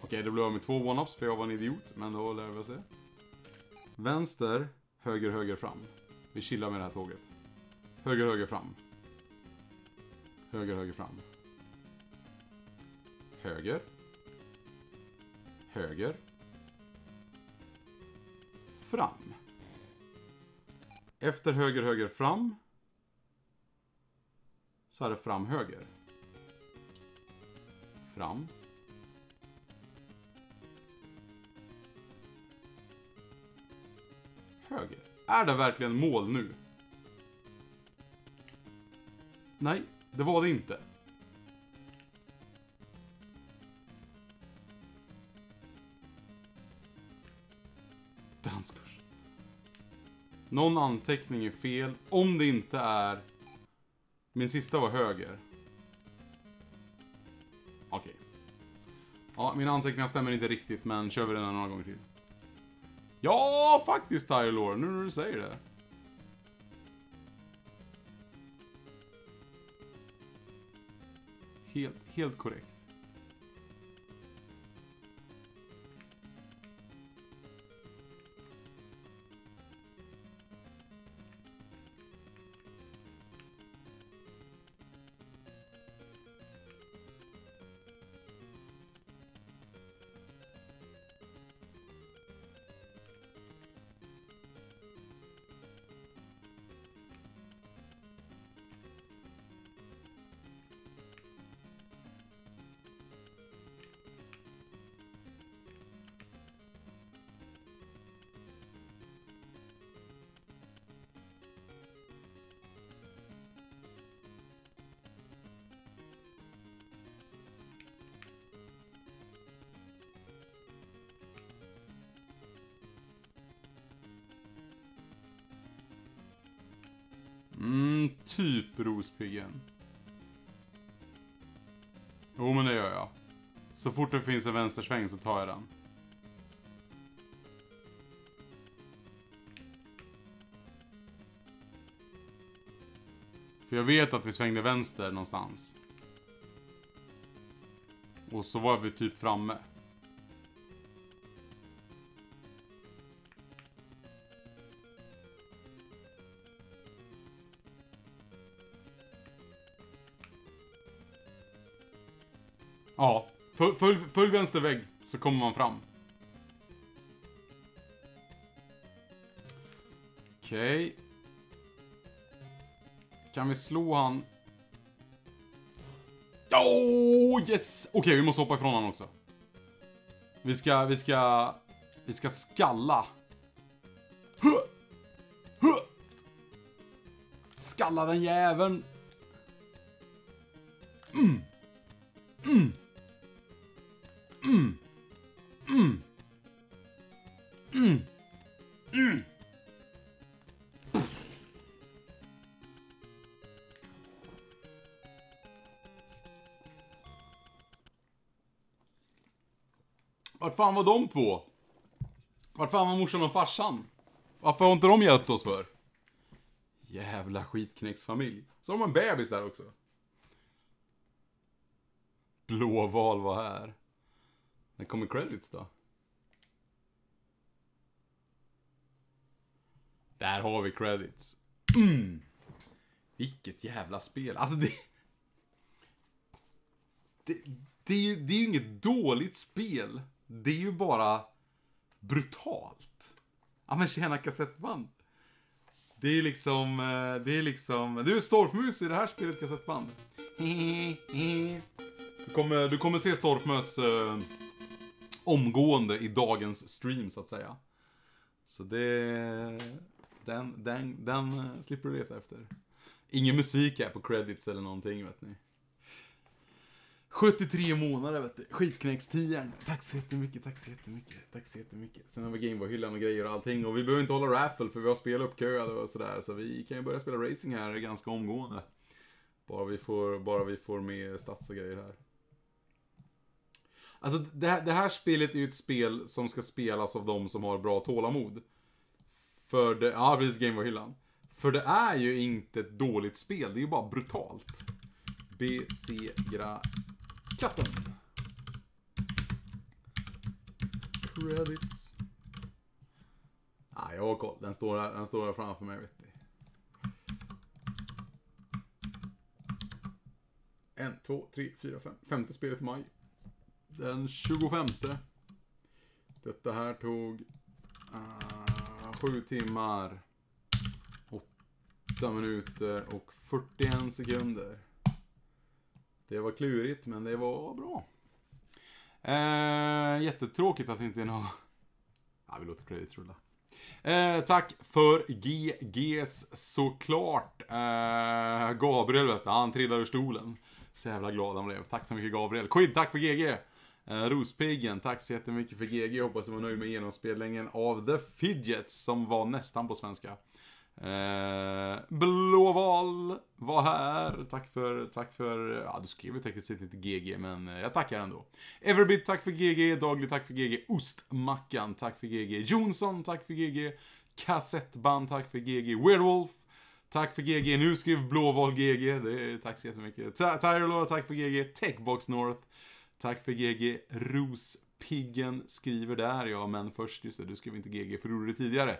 Okej, det blev jag med två one-ups för jag var en idiot, men då lär vi oss det. Vänster, höger, höger, fram. Vi chillar med det här tåget. Höger, höger, fram. Höger, höger, fram. Höger. Höger. Fram. Efter höger, höger, fram. Så är det fram, höger. Fram. Höger. Är det verkligen mål nu? Nej, det var det inte. Danskurs. Någon anteckning är fel, om det inte är... Min sista var höger. Okej. Ja, mina anteckningar stämmer inte riktigt, men kör vi den några gånger till. Ja, faktiskt Tyler nu när du säger det. Helt, helt korrekt. Typ Rospiggen. Jo, men det gör jag. Så fort det finns en vänstersväng så tar jag den. För jag vet att vi svängde vänster någonstans. Och så var vi typ framme. Följ, följ, vänster vägg så kommer man fram. Okej. Kan vi slå han? Oh, yes! Okej, vi måste hoppa ifrån honom också. Vi ska, vi ska, vi ska skalla. Skalla den jäveln. Vart fan var de två? Vart fan var morsan och farsan? Varför har inte de hjälpt oss för? Jävla skitknäcksfamilj. Så har de en bebis där också. Blåval var här. När kommer credits då? Där har vi credits. Mm. Vilket jävla spel. Alltså det... Det, det, är ju, det är ju inget dåligt spel. Det är ju bara brutalt. Ja men tjena kassettband. Det är liksom, eh, det är liksom, du är Storfmus i det här spelet kassettband. Du kommer, du kommer se Storfmus eh, omgående i dagens stream så att säga. Så det, den, den, den eh, slipper du leta efter. Ingen musik här på credits eller någonting vet ni. 73 månader vet du. Skitknäckstian. Tack så jättemycket, tack så jättemycket, tack så jättemycket. Sen har vi Gameboy-hyllan och grejer och allting. Och vi behöver inte hålla raffle för vi har spel uppköade och sådär. Så vi kan ju börja spela racing här ganska omgående. Bara vi får, bara vi får med stats och grejer här. Alltså det här, det här spelet är ju ett spel som ska spelas av de som har bra tålamod. För det, ja precis Gameboy-hyllan. För det är ju inte ett dåligt spel, det är ju bara brutalt. Besegra katten. Credits. Ah, jag har koll. Den står, här, den står här framför mig, vet ni. En, två, tre, fyra, fem. Femte spelet i maj. Den 25. Detta här tog uh, sju timmar, åtta minuter och 41 sekunder. Det var klurigt, men det var bra. Eh, jättetråkigt att det inte är något... Ja, vi låter credits rulla. Eh, tack för GG's såklart. Eh, Gabriel vet du, han trillade ur stolen. Så jävla glad han blev. Tack så mycket Gabriel. Quid, tack för GG. Eh, Rospiggen, tack så jättemycket för GG. Hoppas du var nöjd med genomspelningen av The Fidgets som var nästan på svenska. Eh, Blåval var här. Tack för, tack för, ja du skrev ju tekniskt sett inte GG men eh, jag tackar ändå. Everbit, tack för GG. Daglig, tack för GG. Ostmackan, tack för GG. Jonsson, tack för GG. Kassettband, tack för GG. Werewolf, tack för GG. Nu skrev Blåval GG. Det är, tack så jättemycket. Tyrelor, tack för GG. Techbox North, tack för GG. Rospiggen skriver där ja, men först, just det, du skrev inte GG för du gjorde det tidigare.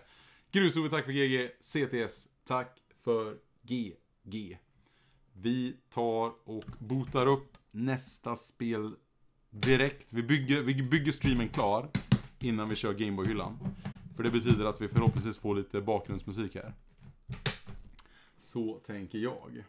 Grusove, tack för GG. CTS, tack för GG. Vi tar och botar upp nästa spel direkt. Vi bygger, vi bygger streamen klar innan vi kör Gameboy-hyllan. För det betyder att vi förhoppningsvis får lite bakgrundsmusik här. Så tänker jag.